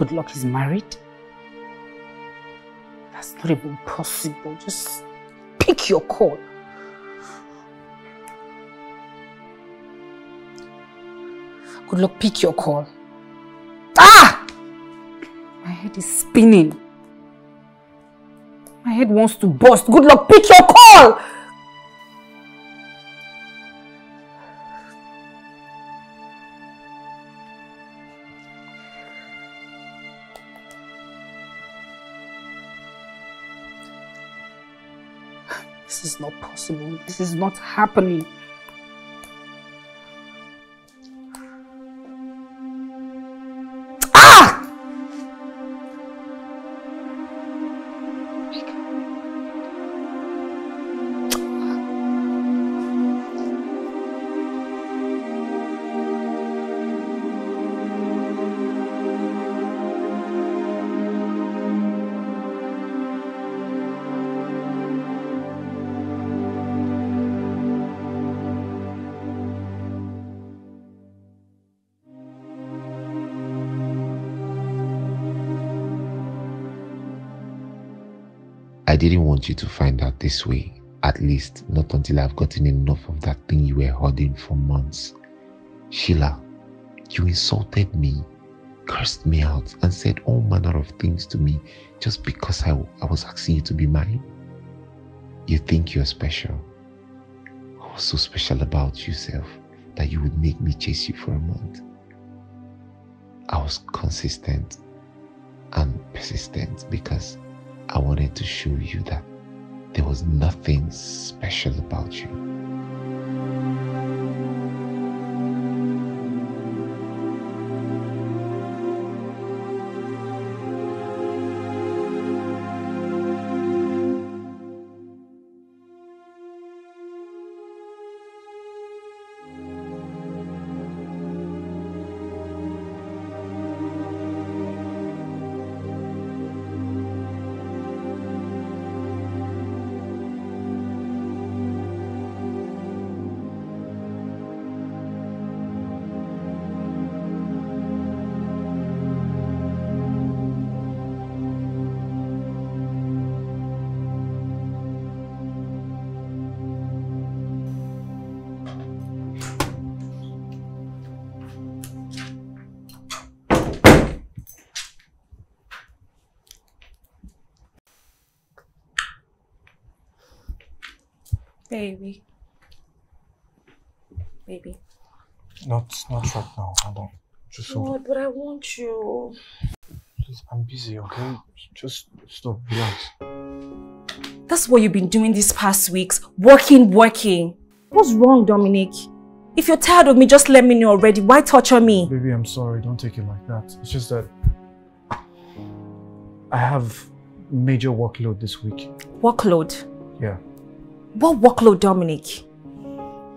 Goodluck is married? That's not even possible. Just pick your call. Good luck, pick your call. Ah! My head is spinning. My head wants to burst. Good luck, pick your call! Not possible. This is not happening. Didn't want you to find out this way, at least not until I've gotten enough of that thing you were holding for months. Sheila, you insulted me, cursed me out, and said all manner of things to me just because I, I was asking you to be mine. You think you're special. What's so special about yourself that you would make me chase you for a month? I was consistent and persistent because I wanted to show you that there was nothing special about you. Stop. Relax. That's what you've been doing these past weeks. Working, working. What's wrong, Dominic? If you're tired of me, just let me know already. Why torture me? Baby, I'm sorry. Don't take it like that. It's just that I have major workload this week. Workload. Yeah. What workload, Dominic?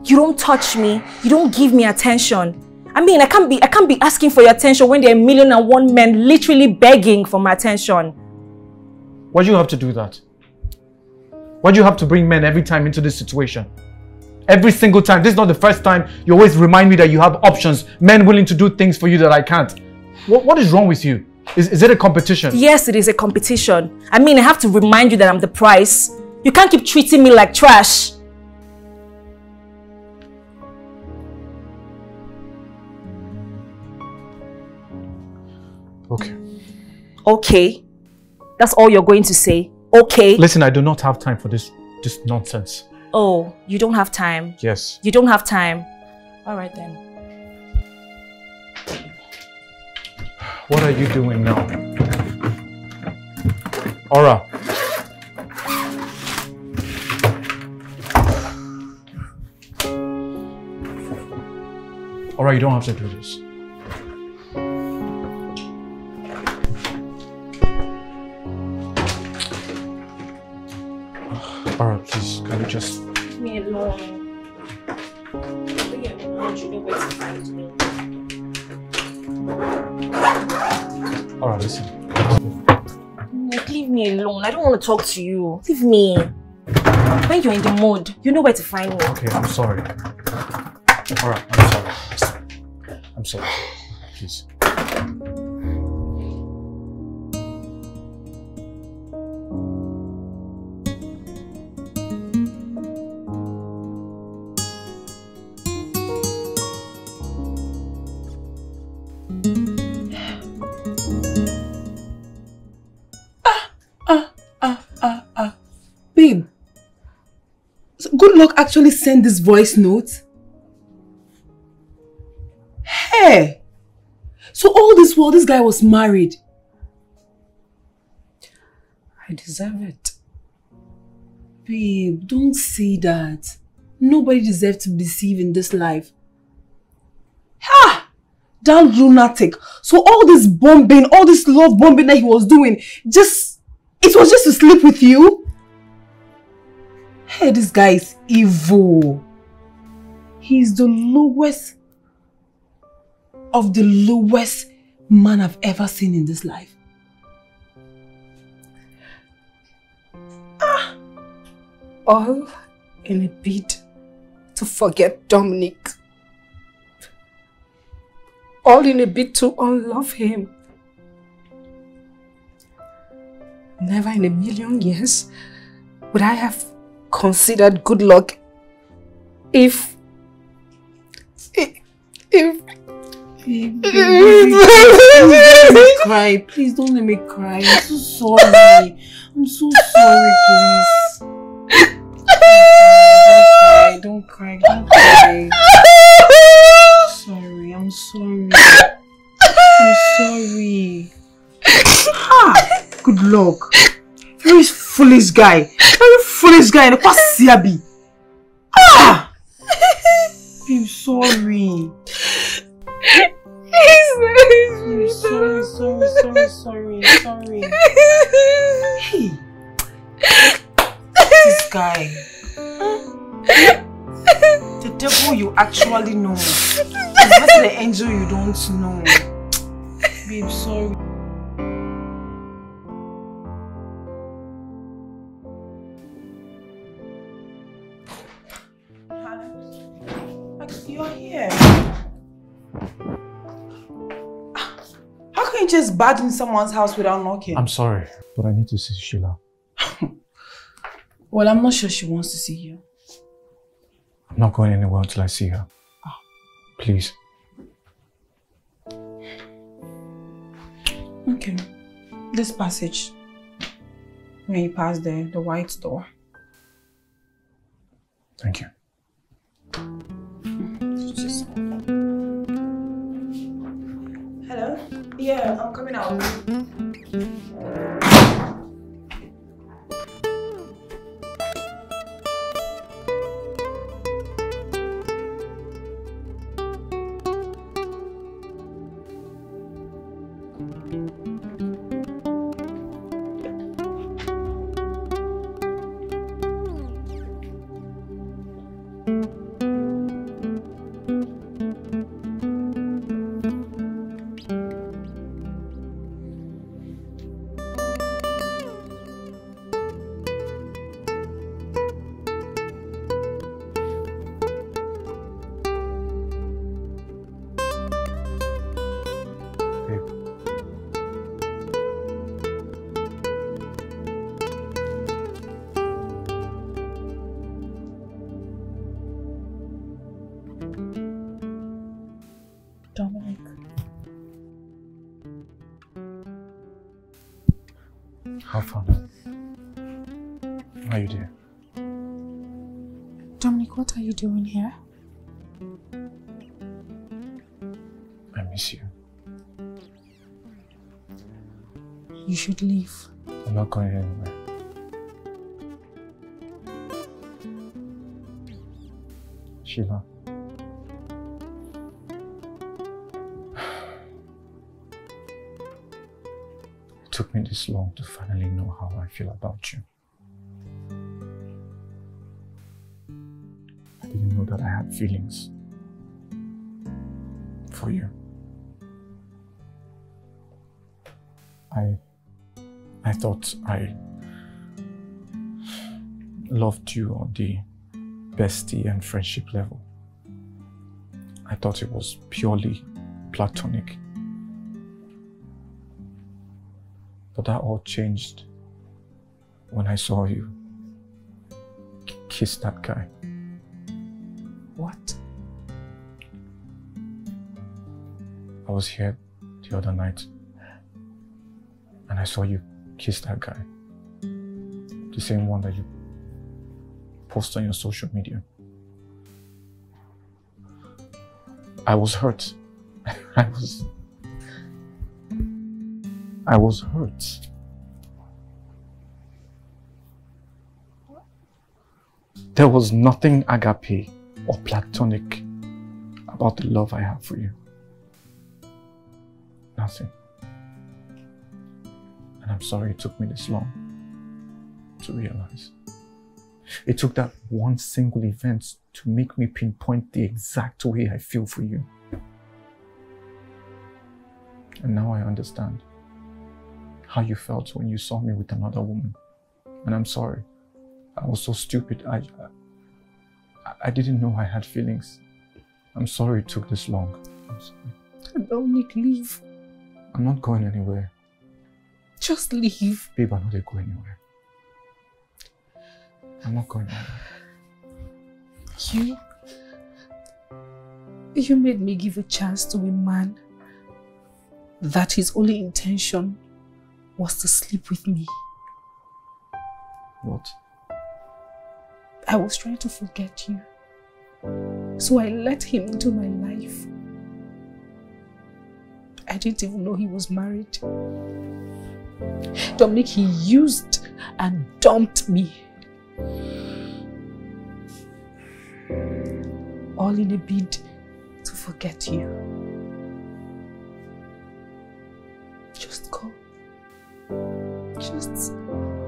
You don't touch me. You don't give me attention. I mean, I can't be I can't be asking for your attention when there are a million and one men literally begging for my attention. Why do you have to do that? Why do you have to bring men every time into this situation? Every single time. This is not the first time you always remind me that you have options, men willing to do things for you that I can't. What, what is wrong with you? Is, is it a competition? Yes, it is a competition. I mean, I have to remind you that I'm the prize. You can't keep treating me like trash. Okay. Okay. That's all you're going to say. Okay. Listen, I do not have time for this this nonsense. Oh, you don't have time. Yes. You don't have time. All right then. What are you doing now? Aura. Aura, you don't have to do this. Aura, please, can you just... Leave me alone. Leave me alone. You know where to find me. Aura, listen. Nick, leave me alone. I don't want to talk to you. Leave me. When you're in the mood, you know where to find me. Okay, I'm sorry. Alright, I'm sorry. I'm sorry. Please. Actually sent this voice note. Hey! So all this while this guy was married. I deserve it. Babe, don't say that. Nobody deserves to be in this life. Ha! That lunatic. So all this bombing, all this love bombing that he was doing, just, it was just to sleep with you? Hey, this guy is evil. He's the lowest of the lowest man I've ever seen in this life. Ah! All in a bid to forget Dominic. All in a bid to unlove him. Never in a million years would I have considered good luck if if, if babe, babe, please don't cry. Please don't let me cry. I'm so sorry. I'm so sorry, please. Don't cry. Don't cry. Don't cry. Sorry. I'm sorry. I'm sorry. Ah, good luck. Very foolish guy. Very foolish guy. And what Siabi? Ah! Babe, sorry. Sorry, sorry, sorry, sorry, sorry, sorry. Hey, this guy. The devil you actually know. It's better the angel you don't know. Babe, sorry. Just barge in someone's house without knocking? I'm sorry, but I need to see Sheila. Well, I'm not sure she wants to see you. I'm not going anywhere until I see her. Ah. Please. Okay. This passage. When you pass there, the white door. Thank you. Mm. Hello? Yeah, I'm coming out. Mm-hmm. Long to finally know how I feel about you. I didn't know that I had feelings for you. I I thought I loved you on the bestie and friendship level. I thought it was purely platonic. But that all changed when I saw you k- kiss that guy. What? I was here the other night and I saw you kiss that guy. The same one that you post on your social media. I was hurt. I was. I was hurt. There was nothing agape or platonic about the love I have for you. Nothing. And I'm sorry it took me this long to realize. It took that one single event to make me pinpoint the exact way I feel for you. And now I understand how you felt when you saw me with another woman. And I'm sorry. I was so stupid. I, I, I didn't know I had feelings. I'm sorry it took this long. I'm sorry. Dominic, leave. I'm not going anywhere. Just leave. Babe, I'm not going anywhere. I'm not going anywhere. You. You made me give a chance to a man that his only intention was to sleep with me. What? I was trying to forget you. So I let him into my life. I didn't even know he was married. Dominic, he used and dumped me. All in a bid to forget you.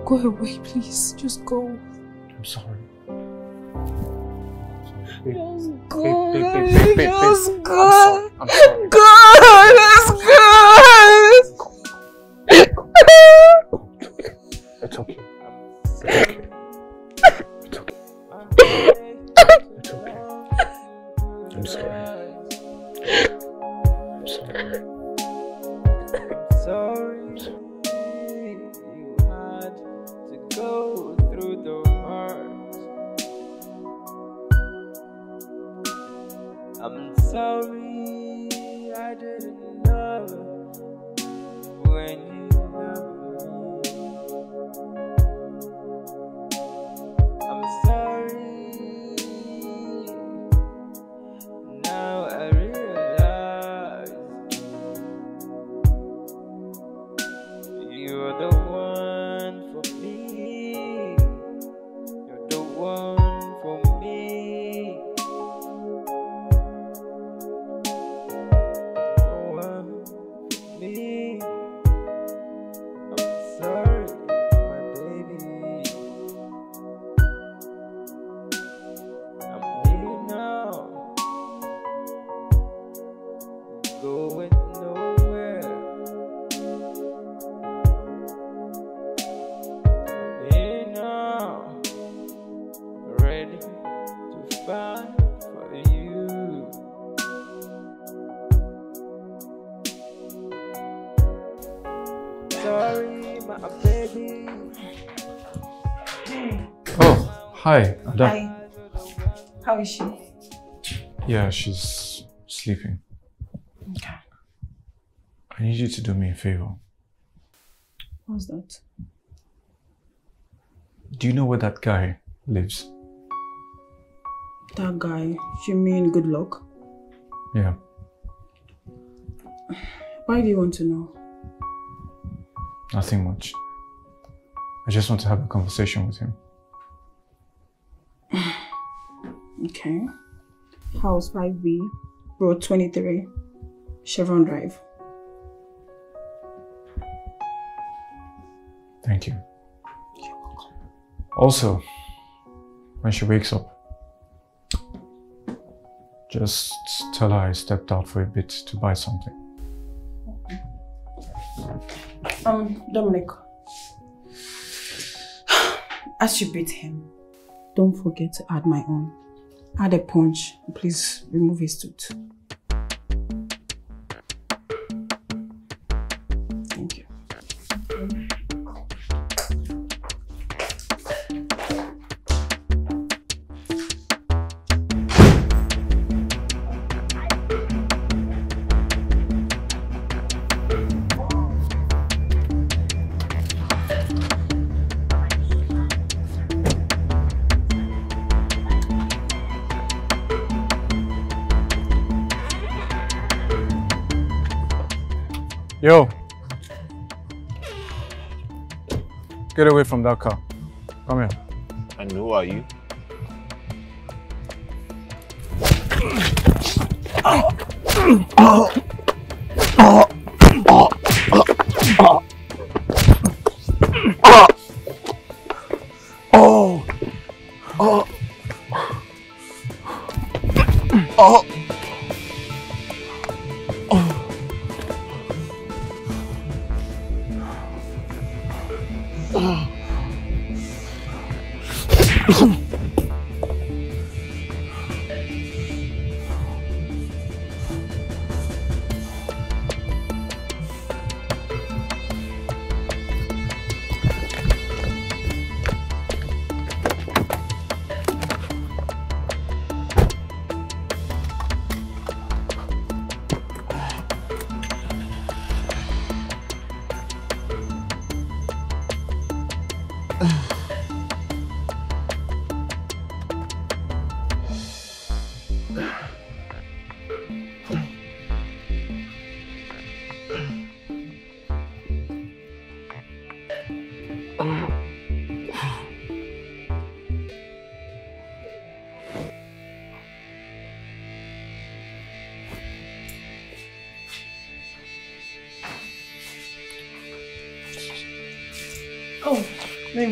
Go away, please. Just go. I'm sorry. Just go. Just go. sorry. I'm sorry. Go. Let's go. Hi, Ada. Hi. How is she? Yeah, she's sleeping. Okay. I need you to do me a favor. What's that? Do you know where that guy lives? That guy. You mean good luck? Yeah. Why do you want to know? Nothing much. I just want to have a conversation with him. Okay. House 5B, Road 23, Chevron Drive. Thank you. Also, when she wakes up, just tell her I stepped out for a bit to buy something. Um, Dominic. As you beat him, don't forget to add my own. Add a punch. Please remove his tooth. Yo! Get away from that car. Come here. And who are you? Oh!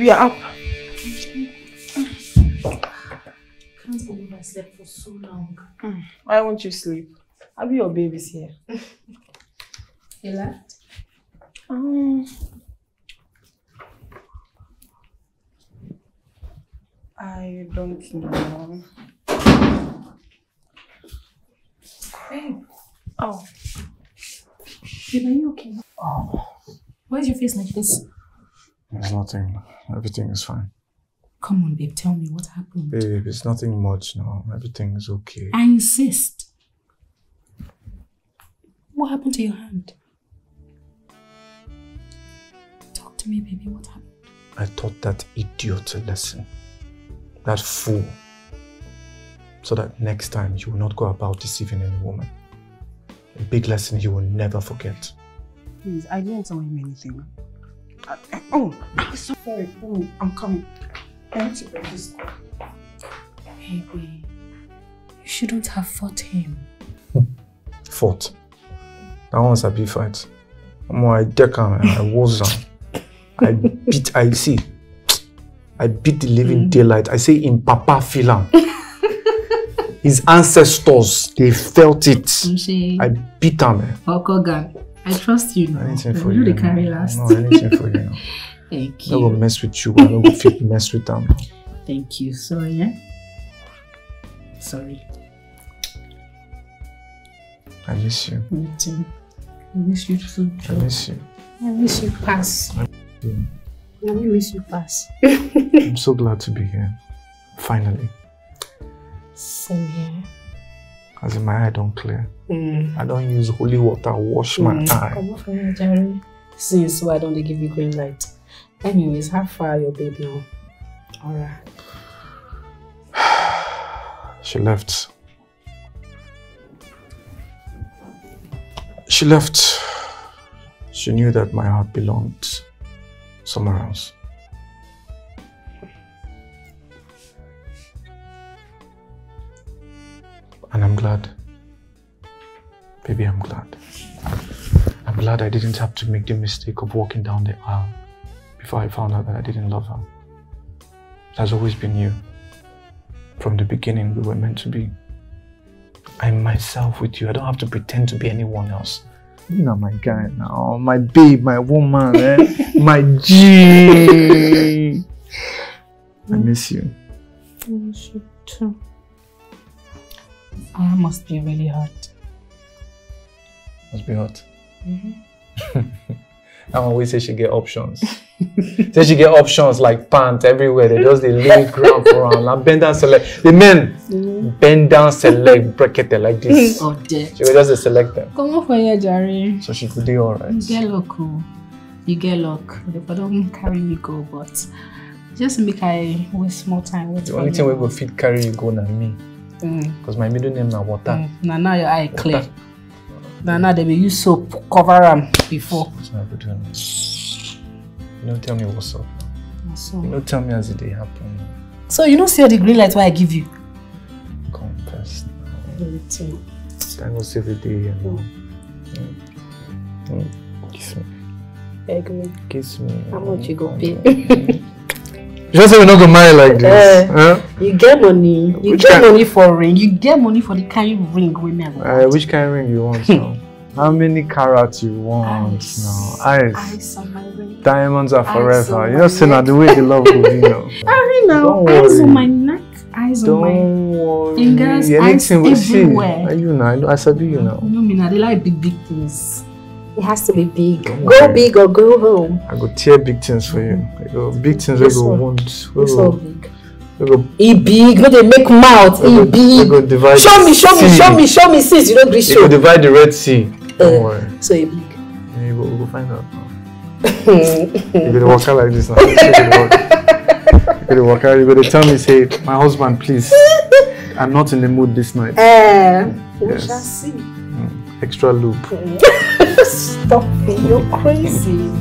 Maybe you're up. Can't believe I slept for so long. Why won't you sleep? I'll be your baby's here. You left? Um, I don't know. Babe. Oh. Babe, are you okay? Oh. Why is your face like this? There's nothing. Everything is fine. Come on, babe, tell me what happened. Babe, it's nothing much now. Everything is okay. I insist. What happened to your hand? Talk to me, baby. What happened? I taught that idiot a lesson. That fool. So that next time he will not go about deceiving any woman. A big lesson he will never forget. Please, I didn't tell him anything. I- I- oh, I'm so sorry. Oh, I'm coming. I need to break this. Baby, you shouldn't have fought him. Fought. That one's a big fight. Omo, I deck him and I was him. I beat, I see. I beat the living mm. daylight. I say in Papa feel his ancestors, they felt it. I beat him. man. Eh. I trust you now. Anything for you. you. the carry last. No, anything for you. now. Thank I don't mess with you. I fit mess with them. Thank you. Sorry, yeah? Sorry. I miss you. Me too. I miss you too. I miss you. I miss you pass. you. I miss you pass. I'm so glad to be here. Finally. Same here. As in my eye don't clear. Mm. I don't use holy water wash my Mm. eye. Come on for me, Jerry. Since why don't they give you green light? Anyways, how far your babe now? Alright. She left. She left. She knew that my heart belonged somewhere else. Baby, I'm glad. I'm glad I didn't have to make the mistake of walking down the aisle before I found out that I didn't love her. It has always been you. From the beginning, we were meant to be. I'm myself with you. I don't have to pretend to be anyone else. You know my guy now, my babe, my woman, eh? my G. I miss you. I miss you too. Ah, must be really hard. Must be hot. Mm-hmm. I always say she get options. say she get options like pants everywhere. They just they lay ground for her. Now bend down select. The men bend down select bracket like this. Oh, dear. She will just select them. Come on for here, Jerry. So she could do alright. You get luck, oh. You get luck. I don't carry me go, but just make I waste more time with The only thing we go fit carry you go na me. Mm. Because my middle name na water. Now, now your eye clear. Now, now they will use soap cover them before. That's what I go. You don't tell me what's up. You don't tell me as it dey happen. so you don't see all the green light why I give you? Everything. Thank God save the day here now. Mm. Mm. Kiss me. Beg me. Kiss me. How much you go pay? You just say we're not gonna marry like this. Eh, huh? You get money. You Which get kind- money for ring. You get money for the kind of ring we never. Uh, which kind of ring you want now? How many carats you want now? Eyes. Eyes on my ring. Diamonds are forever. You my know, say now the way the love will be now. I know. Don't Eyes on my neck. Eyes on my Don't worry. fingers. Eyes Anything we see. everywhere. Are you now? I know- I sabi you now. You know me now. They like big, big things. It has to be big. Don't Go worry. big or go home. I go tear big things for you. I go big things This go want. We go. big. We go. E big. No, they make mouth. E go, big. go divide. Show me, show me, show me, show me. Since you don't agree, show. go divide the Red Sea. Don't Uh, worry. So e big. Yeah, you go, we go find out you go walk out like this now. You go walk- you out. You go to tell me, say, my husband, please. I'm not in the mood this night. Eh, we shall see. Extra loop. Stop it. You're crazy.